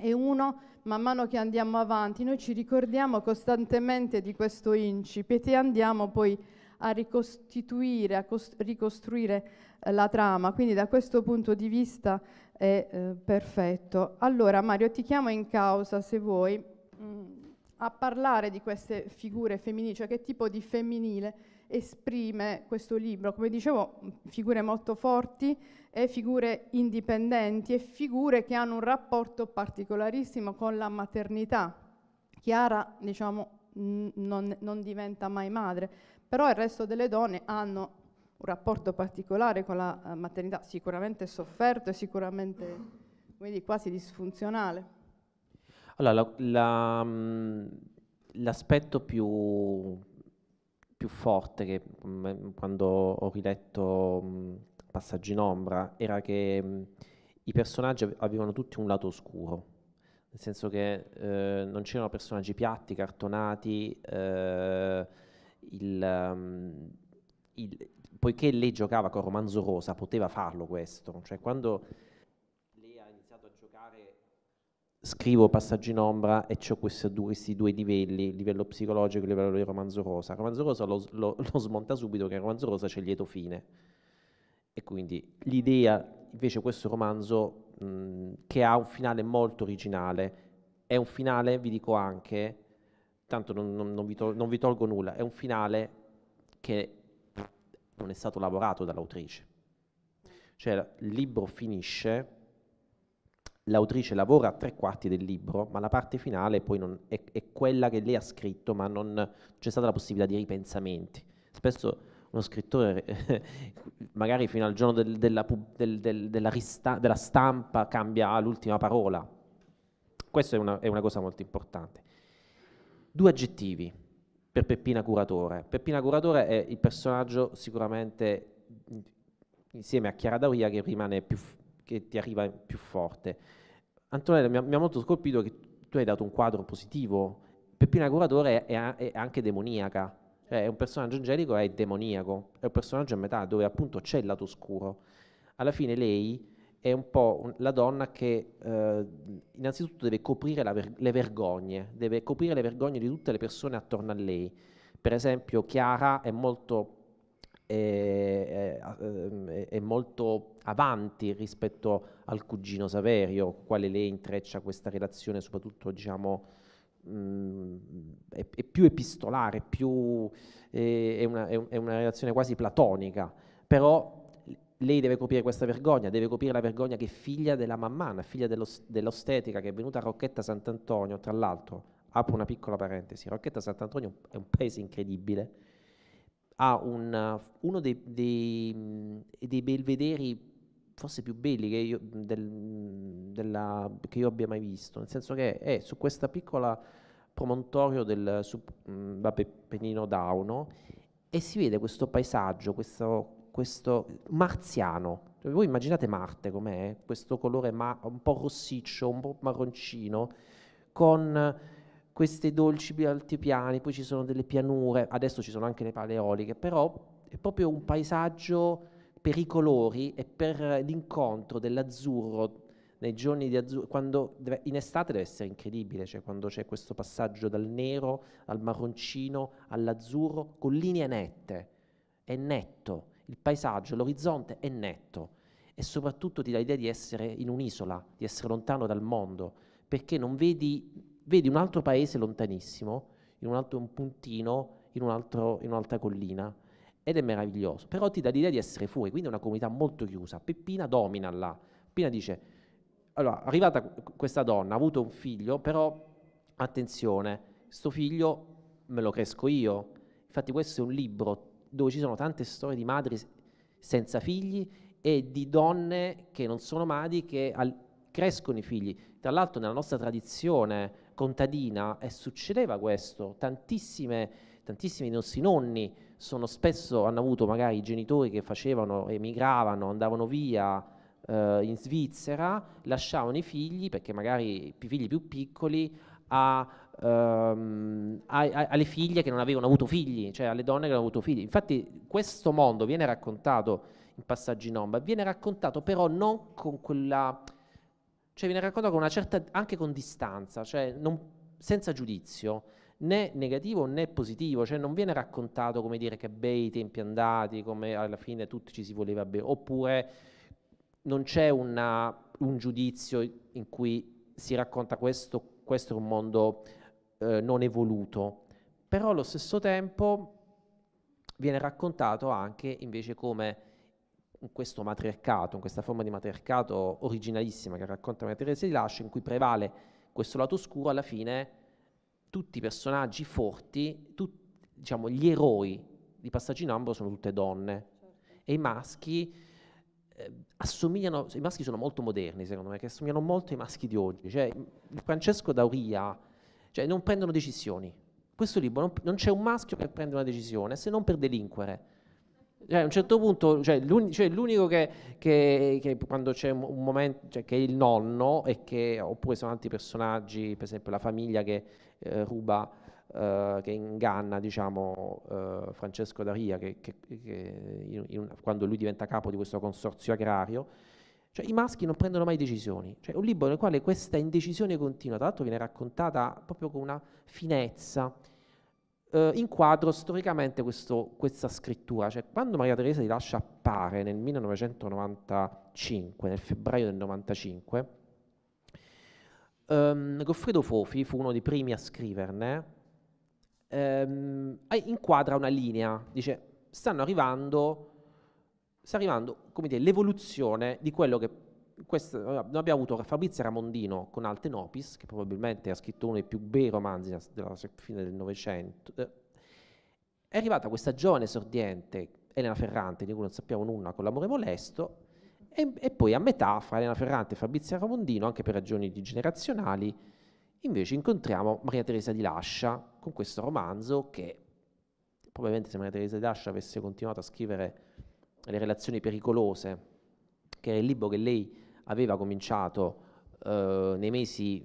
E uno, man mano che andiamo avanti, noi ci ricordiamo costantemente di questo incipit e andiamo poi a ricostituire, a ricostruire eh, la trama. Quindi da questo punto di vista è eh, perfetto. Allora Mario ti chiamo in causa se vuoi mh, mm, a parlare di queste figure femminili, cioè che tipo di femminile esprime questo libro. Come dicevo, figure molto forti e figure indipendenti e figure che hanno un rapporto particolarissimo con la maternità. Chiara, diciamo, non, non diventa mai madre, però il resto delle donne hanno un rapporto particolare con la uh, maternità, sicuramente sofferto e sicuramente dire, quasi disfunzionale. Allora, la, la, mm, l'aspetto più, più, forte che mm, quando ho riletto mm, Passaggi in ombra era che i personaggi avevano tutti un lato oscuro, nel senso che eh, non c'erano personaggi piatti, cartonati, eh, il, il, poiché lei giocava con Romanzo Rosa, poteva farlo questo. Cioè, quando lei ha iniziato a giocare, scrivo passaggi in ombra e ho questi due, livelli, livello psicologico e livello di Romanzo Rosa. Romanzo Rosa lo, lo, <laughs> lo smonta subito che in Romanzo Rosa c'è il lieto fine. E quindi l'idea, invece, questo romanzo mh, che ha un finale molto originale, è un finale, vi dico anche, tanto non, non, non, vi, tol- non vi tolgo nulla, è un finale che non è stato lavorato dall'autrice. Cioè il libro finisce, l'autrice lavora a tre quarti del libro, ma la parte finale poi non, è, è, quella che lei ha scritto, ma non c'è stata la possibilità di ripensamenti. Spesso uno scrittore, <laughs> magari fino al giorno del, della, del, del, della, rista, della, stampa, cambia l'ultima parola. Questa è una, è una cosa molto importante. Due aggettivi per Peppina Curatore. Peppina Curatore è il personaggio sicuramente insieme a Chiara Dauria che rimane più, che ti arriva più forte. Antonella, mi ha, mi ha, molto scolpito che tu hai dato un quadro positivo. Peppina Curatore è, è, anche demoniaca, cioè è un personaggio angelico e è demoniaco, è un personaggio a metà dove appunto c'è il lato oscuro. Alla fine lei è un po' la donna che eh, innanzitutto deve coprire ver- le vergogne, deve coprire le vergogne di tutte le persone attorno a lei. Per esempio Chiara è molto, è, è, è molto avanti rispetto al cugino Saverio, quale lei intreccia questa relazione soprattutto diciamo mh, è, è, più epistolare, più, è, una, è una relazione quasi platonica, però lei deve coprire questa vergogna, deve coprire la vergogna che figlia della mammana, figlia dello, dell'ostetica che è venuta a Rocchetta Sant'Antonio, tra l'altro, apro una piccola parentesi, Rocchetta Sant'Antonio è un paese incredibile, ha un, uno dei, dei, dei, belvederi forse più belli che io, del, della, che io, abbia mai visto, nel senso che è su questa piccola promontorio del su, mh, Pennino d'Auno e si vede questo paesaggio, questo questo marziano. Cioè, voi immaginate Marte com'è? Questo colore ma- un po' rossiccio, un po' marroncino, con questi dolci altipiani, poi ci sono delle pianure, adesso ci sono anche le paleoliche, però è proprio un paesaggio per i colori e per l'incontro dell'azzurro nei giorni di azzurro, quando deve, in estate deve essere incredibile, cioè quando c'è questo passaggio dal nero al marroncino all'azzurro con linee nette, è netto il paesaggio, l'orizzonte è netto e soprattutto ti dà l'idea di essere in un'isola, di essere lontano dal mondo, perché non vedi, vedi un altro paese lontanissimo, in un altro un puntino, in, un altro, in un'altra collina, ed è meraviglioso, però ti dà l'idea di essere fuori, quindi è una comunità molto chiusa. Peppina domina là, Peppina dice, allora, arrivata questa donna, ha avuto un figlio, però attenzione, questo figlio me lo cresco io, infatti questo è un libro dove ci sono tante storie di madri senza figli e di donne che non sono madri che al- crescono i figli. Tra l'altro nella nostra tradizione contadina eh, succedeva questo, tantissime, tantissimi nostri nonni sono spesso, hanno avuto magari genitori che facevano, emigravano, andavano via eh, in Svizzera, lasciavano i figli, perché magari i figli più piccoli, a ehm, alle figlie che non avevano avuto figli, cioè alle donne che non avevano avuto figli. Infatti questo mondo viene raccontato in passaggi in ombra, viene raccontato però non con quella... cioè viene raccontato con una certa, anche con distanza, cioè non, senza giudizio, né negativo né positivo, cioè non viene raccontato come dire che bei tempi andati, come alla fine tutti ci si voleva bene, oppure non c'è una, un giudizio in cui si racconta questo, questo è un mondo eh, non evoluto, però allo stesso tempo viene raccontato anche invece come in questo matriarcato, in questa forma di matriarcato originalissima che racconta Maria Teresa di Lascia, in cui prevale questo lato oscuro, alla fine tutti i personaggi forti, tut, diciamo gli eroi di Passaggio in Ambro sono tutte donne certo. e i maschi eh, assomigliano, i maschi sono molto moderni secondo me, che assomigliano molto ai maschi di oggi, cioè Francesco Dauria, cioè non prendono decisioni, questo libro non, non c'è un maschio che prende una decisione se non per delinquere. Cioè, a un certo punto, cioè, cioè, l'unico che, che, che, quando c'è un momento, cioè, che è il nonno, che, oppure sono altri personaggi, per esempio la famiglia che eh, ruba, eh, che inganna, diciamo, eh, Francesco Daria, in, in, quando lui diventa capo di questo consorzio agrario, cioè, i maschi non prendono mai decisioni. Cioè, un libro nel quale questa indecisione continua, tra l'altro viene raccontata proprio con una finezza, eh, inquadro storicamente questo, questa scrittura, cioè quando Maria Teresa di Lascia appare nel 1995, nel febbraio del 95, ehm, Goffredo Fofi fu uno dei primi a scriverne, ehm, inquadra una linea, dice stanno arrivando, sta arrivando come dire, l'evoluzione di quello che questo, abbiamo avuto Fabrizio Ramondino con Alte Nopis, che probabilmente ha scritto uno dei più bei romanzi della fine del Novecento. Eh, è arrivata questa giovane sordiente, Elena Ferrante, di cui non sappiamo nulla, con l'amore molesto, e, e, poi a metà, fra Elena Ferrante e Fabrizio Ramondino, anche per ragioni generazionali, invece incontriamo Maria Teresa di Lascia con questo romanzo che probabilmente se Maria Teresa di Lascia avesse continuato a scrivere le relazioni pericolose, che era il libro che lei aveva cominciato eh, mesi,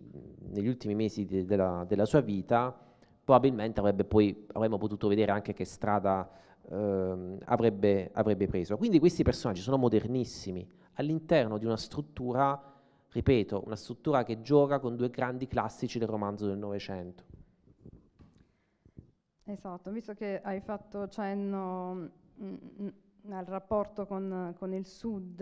negli ultimi mesi de, della, della, sua vita, probabilmente poi, avremmo potuto vedere anche che strada eh, avrebbe, avrebbe preso. Quindi questi personaggi sono modernissimi all'interno di una struttura, ripeto, una struttura che gioca con due grandi classici del romanzo del Novecento. Esatto, visto che hai fatto cenno mm, mm, al rapporto con, con il Sud,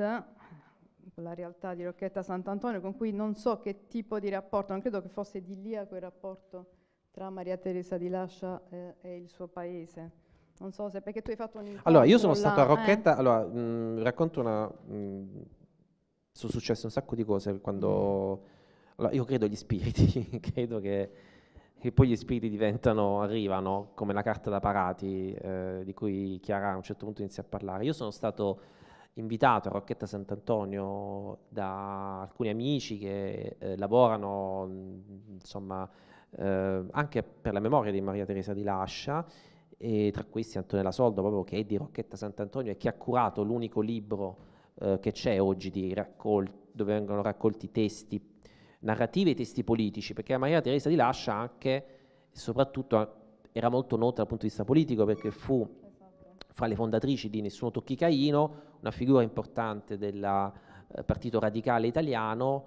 con la realtà di Rocchetta Sant'Antonio, con cui non so che tipo di rapporto, non credo che fosse idilliaco il rapporto tra Maria Teresa di Lascia eh, e il suo paese. Non so se perché tu hai fatto un Allora, io sono là, stato a Rocchetta, eh. allora mh, racconto una mh, sono successe un sacco di cose quando allora, io credo agli spiriti, <laughs> credo che, che, poi gli spiriti diventano arrivano come la carta da parati eh, di cui Chiara a un certo punto inizia a parlare. Io sono stato invitato a Rocchetta Sant'Antonio da alcuni amici che eh, lavorano insomma, eh, anche per la memoria di Maria Teresa di Lascia e tra questi Antonella Soldo proprio che è di Rocchetta Sant'Antonio e che ha curato l'unico libro eh, che c'è oggi raccol- dove vengono raccolti testi narrativi e testi politici perché Maria Teresa di Lascia anche e soprattutto era molto nota dal punto di vista politico perché fu fra le fondatrici di Nessuno Tocchi Caino, una figura importante del eh, Partito Radicale Italiano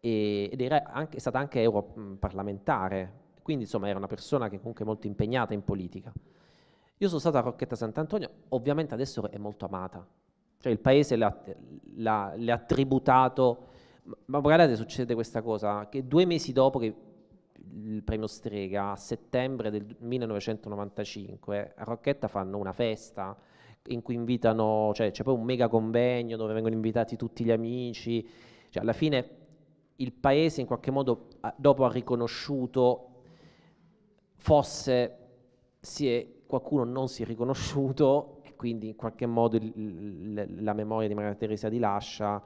e, ed era anche, è stata anche europarlamentare, quindi insomma era una persona che comunque è molto impegnata in politica. Io sono stato a Rocchetta Sant'Antonio, ovviamente adesso è molto amata, cioè il paese le ha tributato, ma guardate succede questa cosa, che due mesi dopo che il premio Strega a settembre del 1995 a Rocchetta fanno una festa in cui invitano, cioè c'è poi un mega convegno dove vengono invitati tutti gli amici, cioè alla fine il paese in qualche modo dopo ha riconosciuto fosse è, qualcuno non si è riconosciuto e quindi in qualche modo il, la memoria di Maria Teresa di Lascia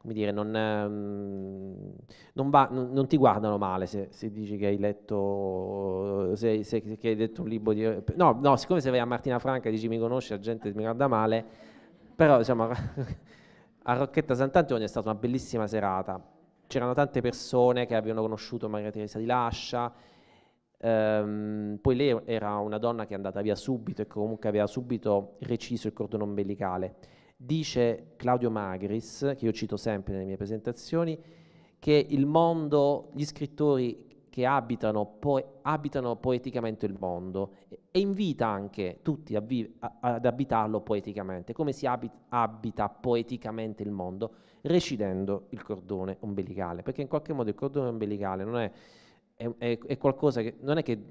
come dire, non, ehm, non, va, non, non, ti guardano male se, se, dici che hai letto, se, se, che hai letto un libro di... No, no, siccome se vai a Martina Franca e dici mi conosci, la gente mi guarda male, però diciamo, <laughs> a Rocchetta Sant'Antonio è stata una bellissima serata. C'erano tante persone che avevano conosciuto Maria Teresa di Lascia, ehm, poi lei era una donna che è andata via subito e comunque aveva subito reciso il cordone ombelicale Dice Claudio Magris, che io cito sempre nelle mie presentazioni, che il mondo, gli scrittori che abitano, po- abitano poeticamente il mondo e invita anche tutti ad abitarlo poeticamente, come si abit- abita poeticamente il mondo, recidendo il cordone ombelicale, perché in qualche modo il cordone ombelicale non è, è, è, è qualcosa che non è che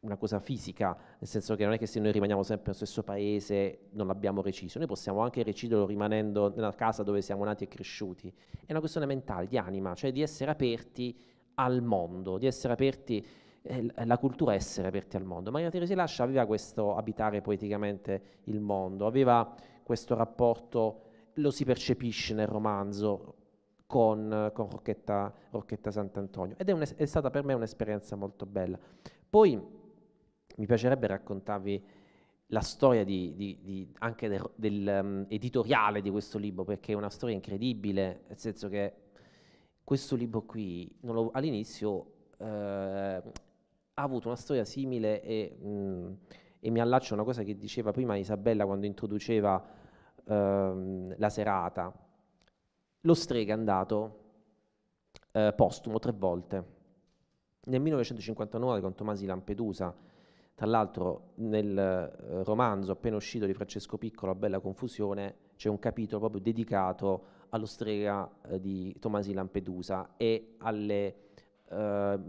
una cosa fisica, nel senso che non è che se noi rimaniamo sempre nello stesso paese non l'abbiamo reciso, noi possiamo anche reciderlo rimanendo nella casa dove siamo nati e cresciuti. È una questione mentale, di anima, cioè di essere aperti al mondo, di essere aperti, eh, la cultura essere aperti al mondo. Maria Teresa Lascia aveva questo abitare poeticamente il mondo, aveva questo rapporto, lo si percepisce nel romanzo, con, con Rocchetta, Rocchetta Sant'Antonio ed è, è, stata per me un'esperienza molto bella. Poi mi piacerebbe raccontarvi la storia di, di, di, anche del, del um, di questo libro, perché è una storia incredibile, nel senso che questo libro qui all'inizio eh, ha avuto una storia simile e, mh, mm, e, mi allaccio a una cosa che diceva prima Isabella quando introduceva ehm, la serata. Lo strega è andato eh, postumo tre volte. Nel 1959 con Tomasi Lampedusa, tra l'altro nel eh, romanzo appena uscito di Francesco Piccolo, Bella Confusione, c'è un capitolo proprio dedicato allo strega eh, di Tomasi Lampedusa e alle, eh,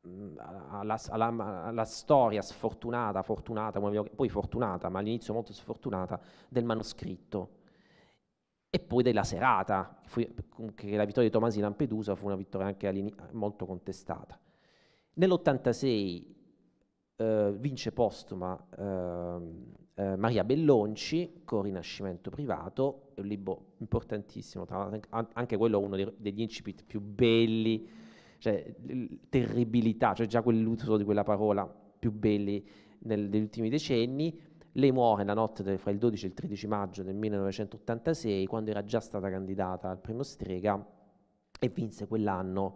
alla, alla, alla, storia sfortunata, fortunata, poi fortunata, ma all'inizio molto sfortunata, del manoscritto. E poi della serata, che la vittoria di Tomasi Lampedusa fu una vittoria anche molto contestata. Nell'86 eh, vince postuma eh, eh, Maria Bellonci con Rinascimento privato, è un libro importantissimo, anche quello uno dei, degli incipit più belli, cioè terribilità, cioè già quell'uso di quella parola più belli nel, negli ultimi decenni. Lei muore la notte fra il 12 e il 13 maggio del 1986, quando era già stata candidata al premio Strega e vinse quell'anno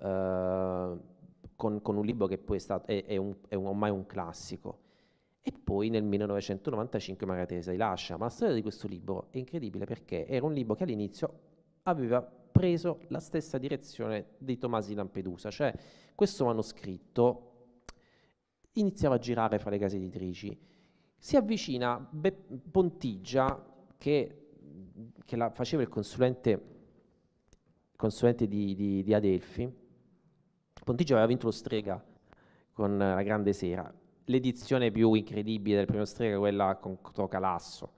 eh, con, con, un libro che poi è, stato, è, è, un, è un, ormai un classico. E poi nel 1995 Maria Teresa rilascia. Ma la storia di questo libro è incredibile perché era un libro che all'inizio aveva preso la stessa direzione di Tomasi Lampedusa, cioè questo manoscritto iniziava a girare fra le case editrici, si avvicina Be- Pontigia che, che faceva il consulente, consulente di, di, di Adelphi, Pontigia aveva vinto lo Strega con la Grande Sera, l'edizione più incredibile del primo Strega, quella con Calasso,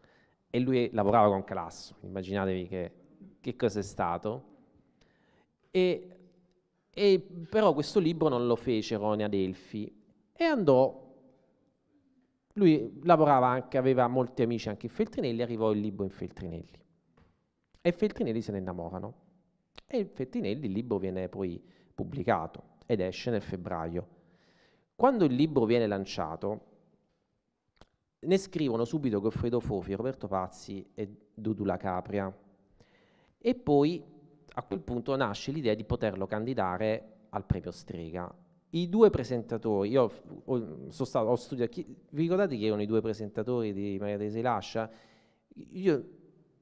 e lui lavorava con Calasso, immaginatevi che, che cosa è stato. E, e però questo libro non lo fecero né Adelphi e andò, lui lavorava anche, aveva molti amici anche in Feltrinelli, arrivò il libro in Feltrinelli. E Feltrinelli se ne innamorano. E in Feltrinelli il libro viene poi pubblicato ed esce nel febbraio. Quando il libro viene lanciato, ne scrivono subito Goffredo Fofi, Roberto Pazzi e Dudula Capria. E poi a quel punto nasce l'idea di poterlo candidare al premio Strega. I due presentatori, io ho, stato, ho studiato, chi, vi ricordate chi erano i due presentatori di Maria Teresa Lascia? Io,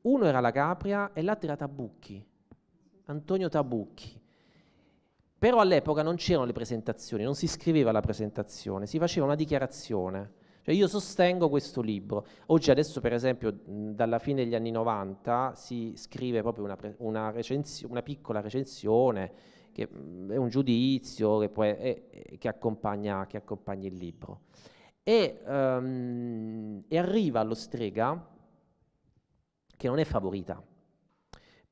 uno era la Capria e l'altro era Tabucchi, Antonio Tabucchi. Però all'epoca non c'erano le presentazioni, non si scriveva la presentazione, si faceva una dichiarazione. Cioè io sostengo questo libro. Oggi adesso per esempio dalla fine degli anni 90 si scrive proprio una, una, una piccola recensione, che è un giudizio che, è, che, accompagna, che, accompagna, il libro. E, um, e arriva allo strega che non è favorita,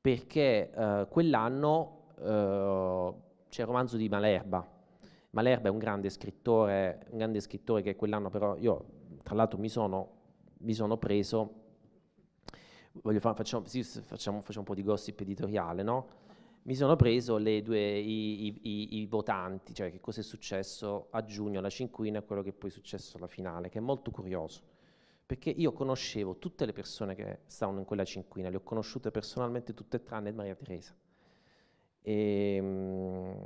perché uh, quell'anno... Uh, c'è il romanzo di Malerba. Malerba è un grande scrittore, un grande scrittore che quell'anno però io tra l'altro mi sono, mi sono preso, fa, facciamo, sì, facciamo, facciamo, un po' di gossip editoriale, no? Mi sono preso due, i, i, i, i, votanti, cioè che cosa è successo a giugno alla cinquina e quello che poi è successo alla finale, che è molto curioso, perché io conoscevo tutte le persone che stavano in quella cinquina, le ho conosciute personalmente tutte tranne Maria Teresa e, ehm,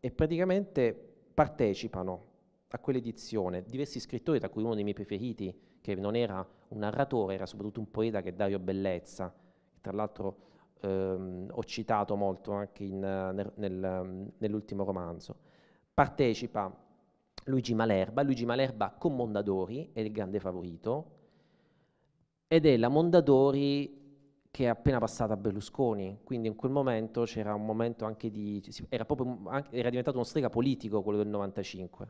e praticamente partecipano a quell'edizione diversi scrittori, tra cui uno dei miei preferiti, che non era un narratore, era soprattutto un poeta che è Dario Bellezza, tra l'altro ehm, ho citato molto anche in, nel, nel, nell'ultimo romanzo. Partecipa Luigi Malerba, Luigi Malerba con Mondadori è il grande favorito ed è la Mondadori che è appena passata a Berlusconi, quindi in quel momento c'era un momento anche di... era, proprio, era diventato uno strega politico quello del 95.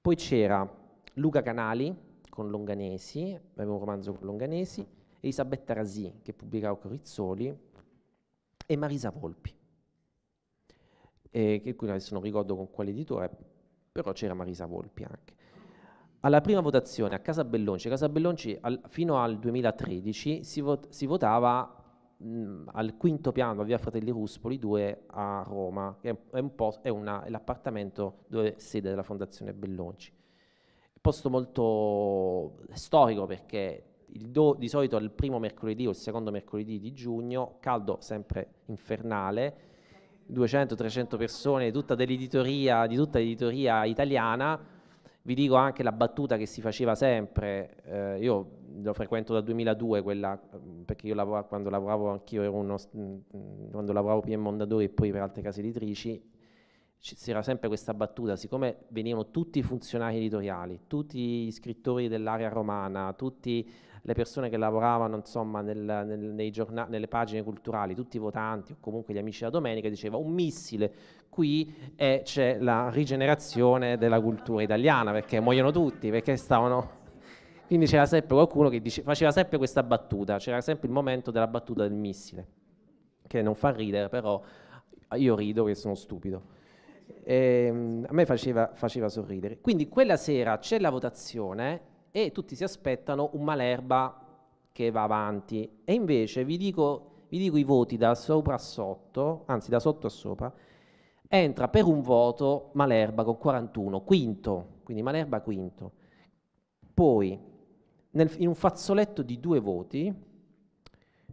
Poi c'era Luca Canali con Longanesi, aveva un romanzo con Longanesi, Elisabetta Rasì che pubblicava con Rizzoli e Marisa Volpi, eh, che qui adesso non ricordo con quale editore, però c'era Marisa Volpi anche. Alla prima votazione a Casa Bellonci, Casa Bellonci al, fino al 2013 si, vot, si votava mh, al quinto piano a via Fratelli Ruspoli 2 a Roma, che è, è, è, una, è l'appartamento dove è sede della Fondazione Bellonci. Posto molto storico perché do, di solito il primo mercoledì o il secondo mercoledì di giugno, caldo sempre infernale, 200-300 persone, tutta di tutta l'editoria italiana. Vi dico anche la battuta che si faceva sempre, eh, io lo frequento dal 2002, quella, perché io lavoro, quando lavoravo anch'io, ero uno, quando lavoravo prima in Mondadori e poi per altre case editrici, c'era sempre questa battuta, siccome venivano tutti i funzionari editoriali, tutti gli scrittori dell'area romana, tutte le persone che lavoravano insomma, nel, nel, nelle pagine culturali, tutti i votanti o comunque gli amici della domenica, diceva un missile qui e c'è la rigenerazione della cultura italiana perché muoiono tutti, perché stavano... <laughs> Quindi c'era sempre qualcuno che dice, faceva sempre questa battuta, c'era sempre il momento della battuta del missile, che non fa ridere, però io rido che sono stupido eh, a me faceva, faceva sorridere. Quindi quella sera c'è la votazione e tutti si aspettano un Malerba che va avanti e invece vi dico, vi dico i voti da sopra a sotto, anzi da sotto a sopra, entra per un voto Malerba con 41, quinto, quindi Malerba quinto. Poi nel, in un fazzoletto di due voti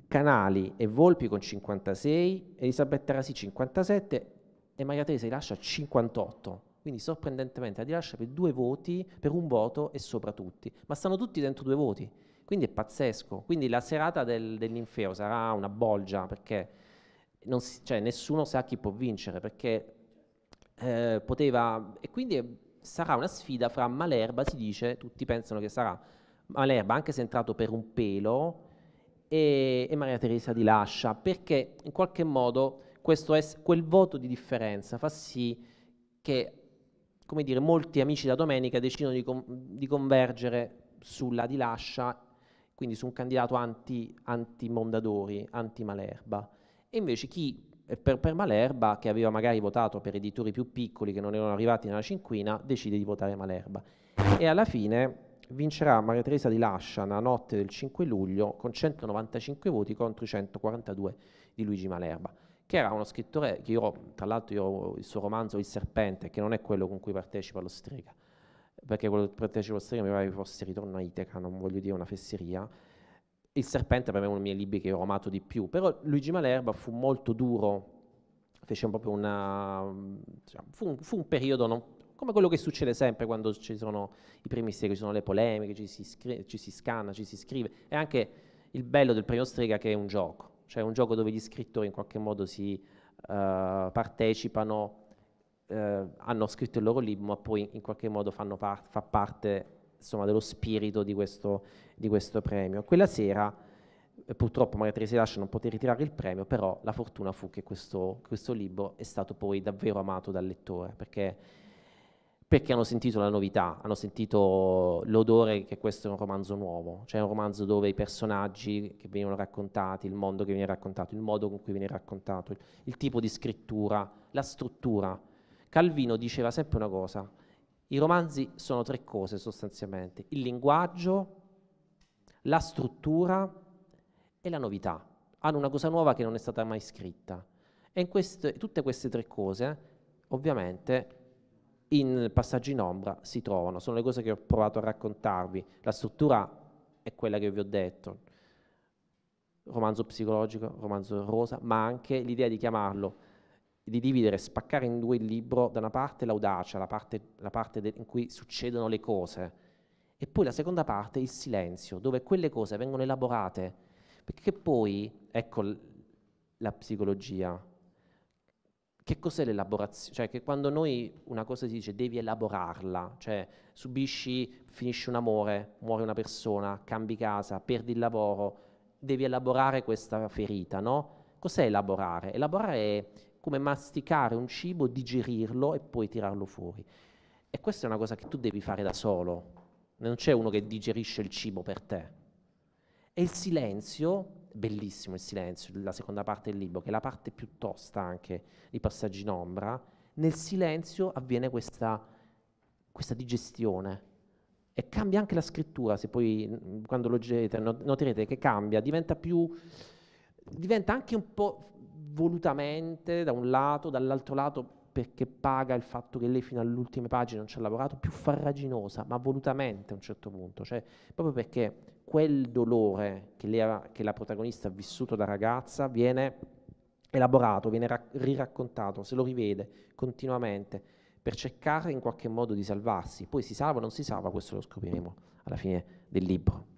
Canali e Volpi con 56, Elisabetta Rasi 57 e Maria Teresa li lascia 58, quindi sorprendentemente la lascia per due voti, per un voto e sopra tutti, ma stanno tutti dentro due voti, quindi è pazzesco. Quindi la serata del, dell'Infeo sarà una bolgia perché si, cioè, nessuno sa chi può vincere, perché eh, poteva, e quindi sarà una sfida fra Malerba, si dice, tutti pensano che sarà Malerba, anche se è entrato per un pelo, e, e Maria Teresa di Lascia, perché in qualche modo è, quel voto di differenza fa sì che come dire, molti amici da domenica decidono di, com- di convergere sulla di Lascia, quindi su un candidato anti, anti-Mondadori, anti-Malerba. E invece chi per, per, Malerba, che aveva magari votato per editori più piccoli che non erano arrivati nella cinquina, decide di votare Malerba. E alla fine vincerà Maria Teresa di Lascia nella notte del 5 luglio con 195 voti contro i 142 di Luigi Malerba che era uno scrittore che io, tra l'altro, io, il suo romanzo Il Serpente, che non è quello con cui partecipa lo Strega, perché quello che partecipa lo Strega mi pare che fosse Ritorno a Iteca, non voglio dire una fesseria. Il Serpente per me è uno dei miei libri che ho amato di più, però Luigi Malerba fu molto duro, fece proprio una... Cioè, fu, un, fu, un, periodo non, come quello che succede sempre quando ci sono i primi strega, ci sono le polemiche, ci si, scri- ci si scanna, ci si scrive, e anche il bello del premio Strega che è un gioco cioè un gioco dove gli scrittori in qualche modo si uh, partecipano, uh, hanno scritto il loro libro, ma poi in qualche modo fanno par- fa parte insomma, dello spirito di questo, di questo premio. Quella sera, eh, purtroppo Maria Teresa Lascia non poté ritirare il premio, però la fortuna fu che questo, questo libro è stato poi davvero amato dal lettore, perché perché hanno sentito la novità, hanno sentito l'odore che questo è un romanzo nuovo, cioè un romanzo dove i personaggi che venivano raccontati, il mondo che viene raccontato, il modo con cui viene raccontato, il, il tipo di scrittura, la struttura. Calvino diceva sempre una cosa, i romanzi sono tre cose sostanzialmente, il linguaggio, la struttura e la novità. Hanno una cosa nuova che non è stata mai scritta. E queste, tutte queste tre cose, ovviamente, in passaggi in ombra si trovano, sono le cose che ho provato a raccontarvi. La struttura è quella che vi ho detto, romanzo psicologico, romanzo rosa, ma anche l'idea di chiamarlo, di dividere, spaccare in due il libro, da una parte l'audacia, la parte, la parte in cui succedono le cose, e poi la seconda parte il silenzio, dove quelle cose vengono elaborate, perché poi, ecco, la psicologia? Che cos'è l'elaborazione? Cioè che quando noi una cosa si dice devi elaborarla, cioè subisci, finisce un amore, muore una persona, cambi casa, perdi il lavoro, devi elaborare questa ferita, no? Cos'è elaborare? Elaborare è come masticare un cibo, digerirlo e poi tirarlo fuori. E questa è una cosa che tu devi fare da solo, non c'è uno che digerisce il cibo per te. E il silenzio, bellissimo il silenzio, la seconda parte del libro, che è la parte più tosta anche di Passaggi in Ombra, nel silenzio avviene questa, questa digestione. E cambia anche la scrittura, se poi quando lo leggete noterete che cambia, diventa più, diventa anche un po' volutamente da un lato, dall'altro lato perché paga il fatto che lei fino alle ultime pagine non ci ha lavorato, più farraginosa, ma volutamente a un certo punto, cioè proprio perché quel dolore che, ha, che la protagonista ha vissuto da ragazza viene elaborato, viene ra- riraccontato, se lo rivede continuamente per cercare in qualche modo di salvarsi. Poi si salva o non si salva, questo lo scopriremo alla fine del libro.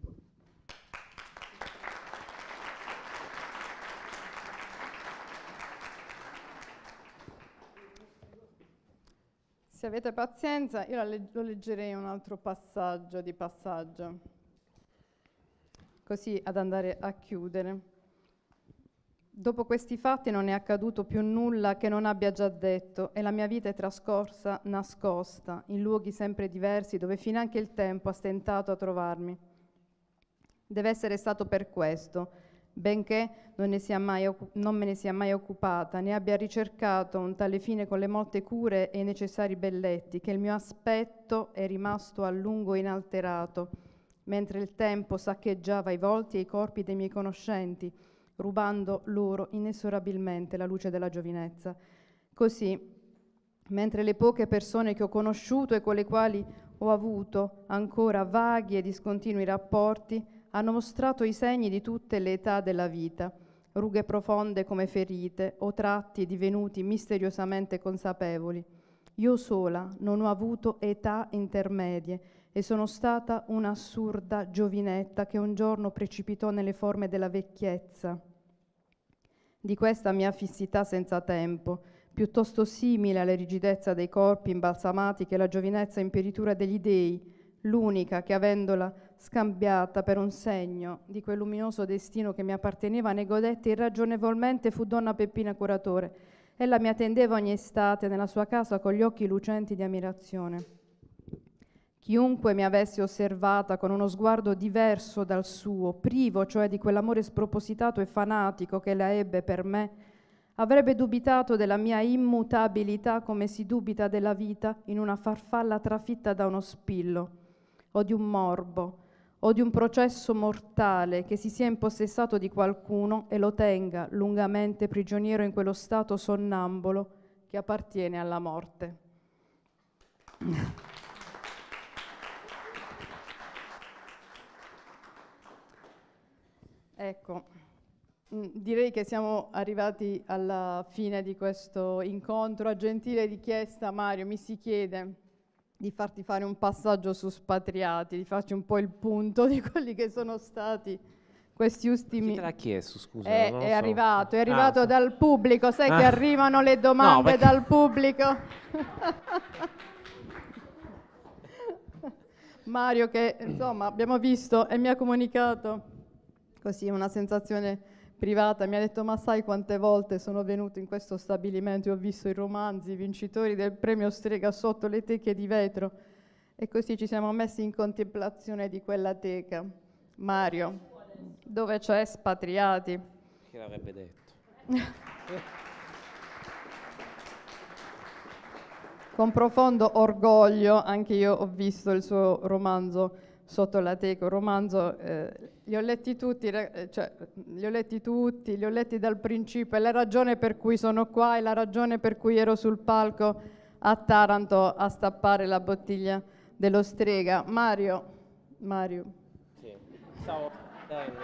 Se avete pazienza, io lo leggerei un altro passaggio di passaggio, così ad andare a chiudere. Dopo questi fatti non è accaduto più nulla che non abbia già detto e la mia vita è trascorsa nascosta, in luoghi sempre diversi dove finanche il tempo ha stentato a trovarmi. Deve essere stato per questo benché non, mai, non, me ne sia mai occupata, ne abbia ricercato un tale fine con le molte cure e i necessari belletti, che il mio aspetto è rimasto a lungo inalterato, mentre il tempo saccheggiava i volti e i corpi dei miei conoscenti, rubando loro inesorabilmente la luce della giovinezza. Così, mentre le poche persone che ho conosciuto e con le quali ho avuto ancora vaghi e discontinui rapporti, hanno mostrato i segni di tutte le età della vita, rughe profonde come ferite o tratti divenuti misteriosamente consapevoli. Io sola non ho avuto età intermedie e sono stata un'assurda giovinetta che un giorno precipitò nelle forme della vecchiezza. Di questa mia fissità senza tempo, piuttosto simile alla rigidezza dei corpi imbalsamati che la giovinezza imperitura degli dei, l'unica che avendola scambiata per un segno di quel luminoso destino che mi apparteneva, ne godette irragionevolmente fu donna Peppina Curatore. Ella mi attendeva ogni estate nella sua casa con gli occhi lucenti di ammirazione. Chiunque mi avesse osservata con uno sguardo diverso dal suo, privo cioè di quell'amore spropositato e fanatico che la ebbe per me, avrebbe dubitato della mia immutabilità come si dubita della vita in una farfalla trafitta da uno spillo o di un morbo o di un processo mortale che si sia impossessato di qualcuno e lo tenga lungamente prigioniero in quello stato sonnambolo che appartiene alla morte. <laughs> ecco, mm, direi che siamo arrivati alla fine di questo incontro. A gentile richiesta, Mario, mi si chiede di farti fare un passaggio su spatriati, di farci un po' il punto di quelli che sono stati questi ultimi... Chi te l'ha chiesto, scusa? È, è so. arrivato, è arrivato ah, dal pubblico, sai ah. che arrivano le domande no, dal pubblico? <laughs> Mario che, insomma, abbiamo visto e mi ha comunicato così una sensazione privata mi ha detto ma sai quante volte sono venuto in questo stabilimento e ho visto i romanzi vincitori del premio Strega sotto le teche di vetro e così ci siamo messi in contemplazione di quella teca. Mario, dove c'è spatriati? Che l'avrebbe detto? <laughs> Con profondo orgoglio anche io ho visto il suo romanzo sotto la teca, un romanzo, eh, li ho letti tutti, eh, cioè, li ho letti tutti, li ho letti dal principio, è la ragione per cui sono qua, è la ragione per cui ero sul palco a Taranto a stappare la bottiglia dello strega. Mario, Mario. Sì, stavo sorridendo,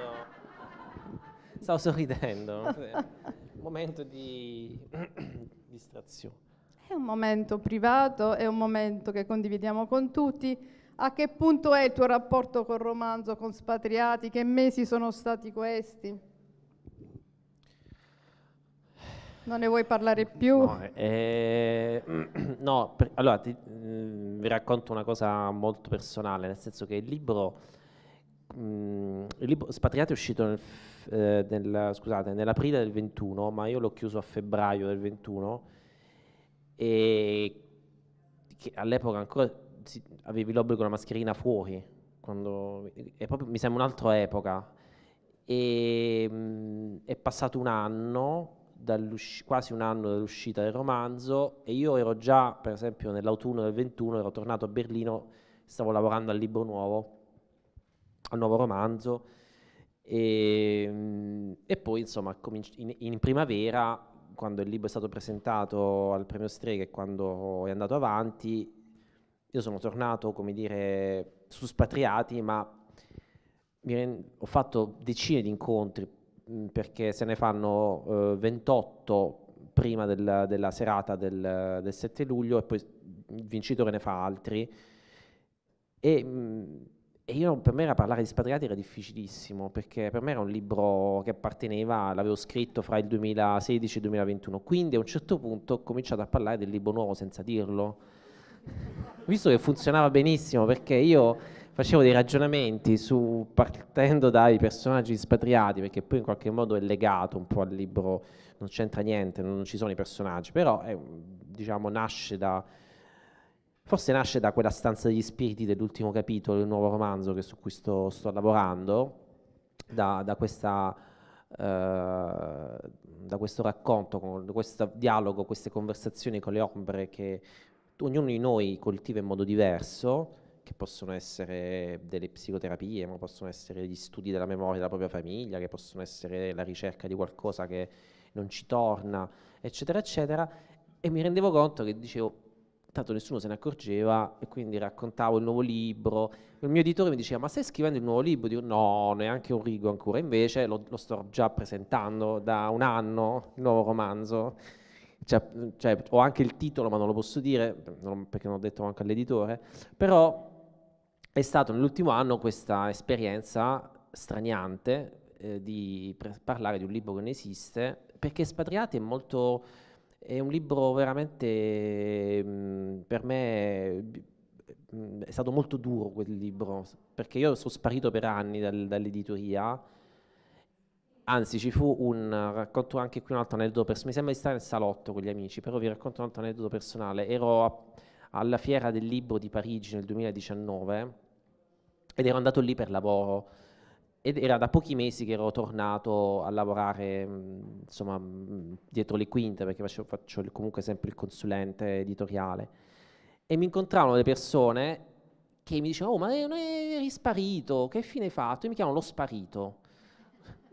stavo sorridendo, <laughs> momento di <clears throat> distrazione. È un momento privato, è un momento che condividiamo con tutti a che punto è il tuo rapporto col romanzo, con Spatriati? Che mesi sono stati questi? Non ne vuoi parlare più? No, eh, <clears throat> no per, allora ti, mh, mm, vi racconto una cosa molto personale, nel senso che il libro, mh, mm, il libro Spatriati è uscito nel, eh, nel, scusate, nell'aprile del 21, ma io l'ho chiuso a febbraio del 21 e all'epoca ancora si, avevi l'obbligo della mascherina fuori, quando, proprio, mi sembra un'altra epoca. E, mh, è passato un anno quasi un anno dall'uscita del romanzo e io ero già, per esempio, nell'autunno del 21, ero tornato a Berlino, stavo lavorando al libro nuovo, al nuovo romanzo e, e poi insomma in, in, primavera, quando il libro è stato presentato al premio Strega e quando è andato avanti, io sono tornato, come dire, su Spatriati, ma ho fatto decine di incontri perché se ne fanno eh, 28 prima del, della serata del, del, 7 luglio e poi il vincitore ne fa altri. E, mh, e io, per me era parlare di Spatriati era difficilissimo, perché per me era un libro che apparteneva, l'avevo scritto fra il 2016 e il 2021, quindi a un certo punto ho cominciato a parlare del libro nuovo senza dirlo, visto che funzionava benissimo, perché io facevo dei ragionamenti su, partendo dai personaggi spatriati, perché poi in qualche modo è legato un po' al libro, non c'entra niente, non ci sono i personaggi, però è, diciamo, nasce da, forse nasce da quella stanza degli spiriti dell'ultimo capitolo del nuovo romanzo su cui sto, sto lavorando, da, da, questa, uh, da questo racconto, con questo dialogo, queste conversazioni con le ombre che ognuno di noi coltiva in modo diverso che possono essere delle psicoterapie, ma possono essere gli studi della memoria della propria famiglia, che possono essere la ricerca di qualcosa che non ci torna, eccetera, eccetera. E mi rendevo conto che dicevo, tanto nessuno se ne accorgeva e quindi raccontavo il nuovo libro. Il mio editore mi diceva, ma stai scrivendo il nuovo libro? Dico, no, neanche un rigo ancora. Invece lo, lo sto già presentando da un anno, il nuovo romanzo. Cioè, cioè, ho anche il titolo, ma non lo posso dire, non, perché non ho detto anche all'editore. Però è stato nell'ultimo anno questa esperienza straniante eh, di parlare di un libro che non esiste, perché Spatriati è molto, è un libro veramente, mh, mm, per me, mh, mm, è stato molto duro quel libro, perché io sono sparito per anni dal, dall'editoria, anzi ci fu un, racconto anche qui un altro aneddoto personale, mi sembra di stare nel salotto con gli amici, però vi racconto un altro aneddoto personale, ero a, alla fiera del libro di Parigi nel 2019, ed ero andato lì per lavoro ed era da pochi mesi che ero tornato a lavorare insomma, dietro le quinte perché faccio, faccio comunque sempre il consulente editoriale. E mi incontravano le persone che mi dicevano oh ma eri sparito che fine hai fatto? Io mi chiamo lo sparito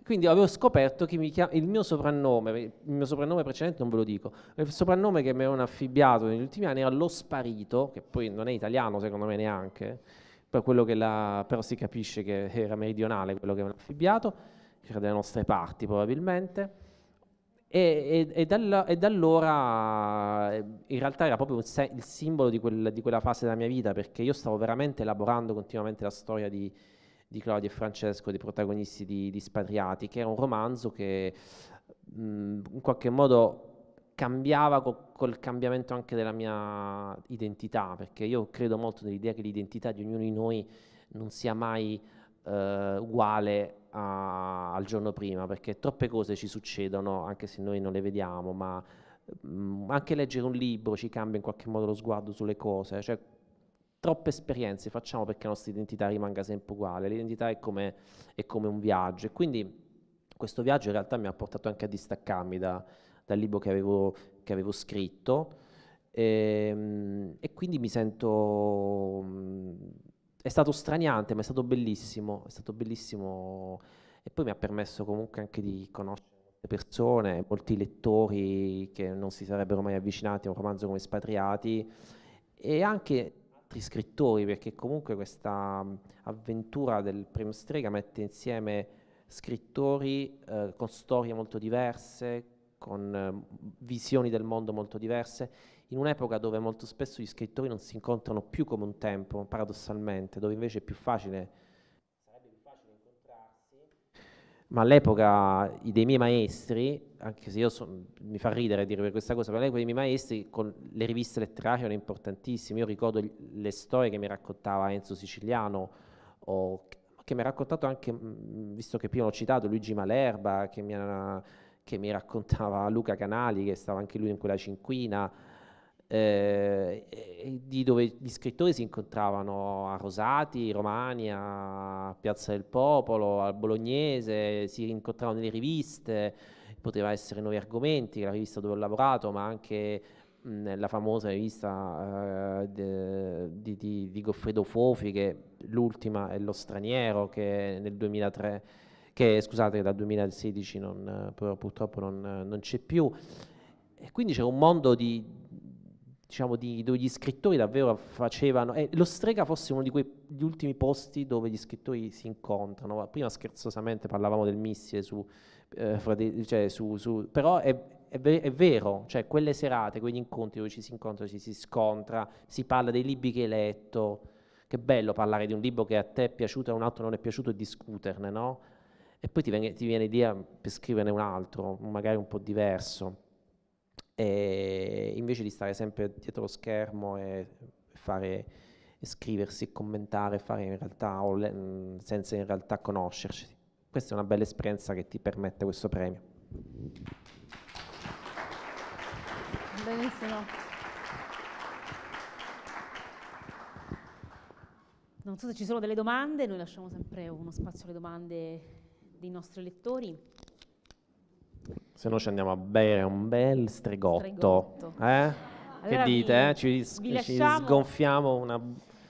quindi avevo scoperto che chiam- il mio soprannome, il mio soprannome precedente non ve lo dico, il soprannome che mi avevano affibbiato negli ultimi anni era lo sparito, che poi non è italiano secondo me neanche, per quello che la, però si capisce che era meridionale quello che avevano affibbiato, che era delle nostre parti probabilmente, e, e, e, da, e, da, allora in realtà era proprio se, il simbolo di, quel, di, quella fase della mia vita, perché io stavo veramente elaborando continuamente la storia di, di Claudio e Francesco, dei protagonisti di, di Spatriati, che era un romanzo che mh, in qualche modo cambiava co- col cambiamento anche della mia identità, perché io credo molto nell'idea che l'identità di ognuno di noi non sia mai eh, uguale a, al giorno prima, perché troppe cose ci succedono anche se noi non le vediamo, ma mh, mm, anche leggere un libro ci cambia in qualche modo lo sguardo sulle cose, cioè troppe esperienze facciamo perché la nostra identità rimanga sempre uguale, l'identità è come, è come un viaggio e quindi questo viaggio in realtà mi ha portato anche a distaccarmi da, dal libro che avevo, che avevo scritto. E, ehm, e, quindi mi sento... è stato straniante, ma è stato bellissimo, è stato bellissimo e poi mi ha permesso comunque anche di conoscere persone, molti lettori che non si sarebbero mai avvicinati a un romanzo come Spatriati e anche altri scrittori, perché comunque questa avventura del primo strega mette insieme scrittori eh, con storie molto diverse, con eh, visioni del mondo molto diverse, in un'epoca dove molto spesso gli scrittori non si incontrano più come un tempo, paradossalmente, dove invece è più facile, sarebbe più facile incontrarsi, ma all'epoca dei miei maestri, anche se io so, mi fa ridere dire questa cosa, ma all'epoca dei miei maestri con le riviste letterarie erano importantissime. Io ricordo le storie che mi raccontava Enzo Siciliano, o che mi ha raccontato anche, visto che prima l'ho citato, Luigi Malerba, che mi, ha, che mi raccontava Luca Canali, che stava anche lui in quella cinquina, eh, di dove gli scrittori si incontravano a Rosati, Romani, a Piazza del Popolo, al Bolognese, si incontravano nelle riviste, poteva essere Nuovi Argomenti, la rivista dove ho lavorato, ma anche mh, la famosa rivista de, di, di, di, Goffredo Fofi, che l'ultima è Lo Straniero, che nel 2003, che scusate, dal 2016 non, purtroppo non, non c'è più. E quindi c'è un mondo di, diciamo, di, dove gli scrittori davvero facevano, e lo Strega fosse uno di quegli ultimi posti dove gli scrittori si incontrano. Prima scherzosamente parlavamo del missile su, eh, frate, cioè su, su, però è, è, è, vero, cioè quelle serate, quegli incontri dove ci si incontra, ci si scontra, si parla dei libri che hai letto, che bello parlare di un libro che a te è piaciuto e a un altro non è piaciuto e discuterne, no? E poi ti viene, ti viene idea per scriverne un altro, magari un po' diverso e invece di stare sempre dietro lo schermo e fare e scriversi, commentare, fare in realtà le, senza in realtà conoscerci. Questa è una bella esperienza che ti permette questo premio. Benissimo. Non so se ci sono delle domande, noi lasciamo sempre uno spazio alle domande dei nostri lettori. Se no ci andiamo a bere un bel stregotto. stregotto. Eh? Allora che dite? Eh? Ci, ci sgonfiamo una...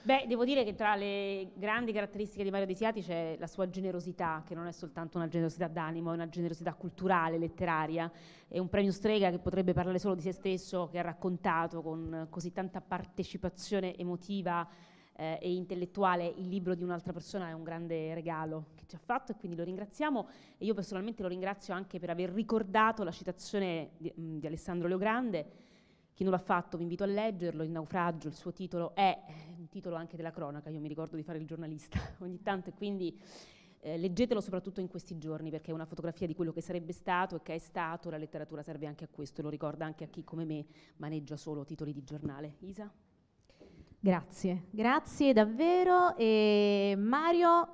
Beh, devo dire che tra le grandi caratteristiche di Mario Desiati c'è la sua generosità, che non è soltanto una generosità d'animo, è una generosità culturale, letteraria. È un premio strega che potrebbe parlare solo di se stesso, che ha raccontato con così tanta partecipazione emotiva eh, e intellettuale il libro di un'altra persona è un grande regalo che ci ha fatto e quindi lo ringraziamo e io personalmente lo ringrazio anche per aver ricordato la citazione di, mh, mm, di Alessandro Leogrande chi non l'ha fatto vi invito a leggerlo, Il naufragio, il suo titolo è un titolo anche della cronaca, io mi ricordo di fare il giornalista <laughs> ogni tanto e quindi eh, leggetelo soprattutto in questi giorni perché è una fotografia di quello che sarebbe stato e che è stato, la letteratura serve anche a questo, lo ricorda anche a chi come me maneggia solo titoli di giornale. Isa? Grazie, grazie davvero. E Mario,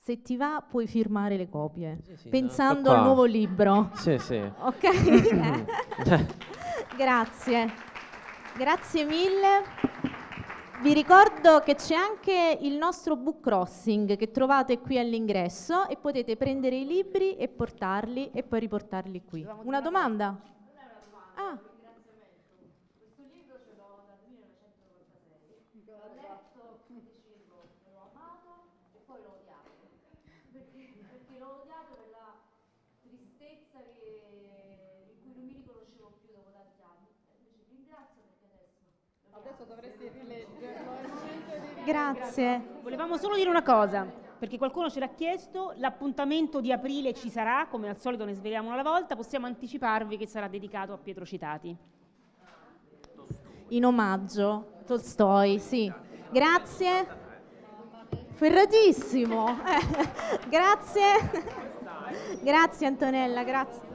se ti va puoi firmare le copie, sì, sì, pensando al nuovo libro. Sì, sì. <laughs> Ok? <laughs> grazie. Grazie mille. Vi ricordo che c'è anche il nostro book crossing che trovate qui all'ingresso e potete prendere i libri e portarli e poi riportarli qui. Una domanda? Ah. Grazie. Volevamo solo dire una cosa, perché qualcuno ce l'ha chiesto, l'appuntamento di aprile ci sarà, come al solito ne sveliamo una alla volta, possiamo anticiparvi che sarà dedicato a Pietro Citati. In omaggio, Tolstoi, sì. Grazie. Ferratissimo. Eh, <laughs> grazie. Grazie Antonella, grazie.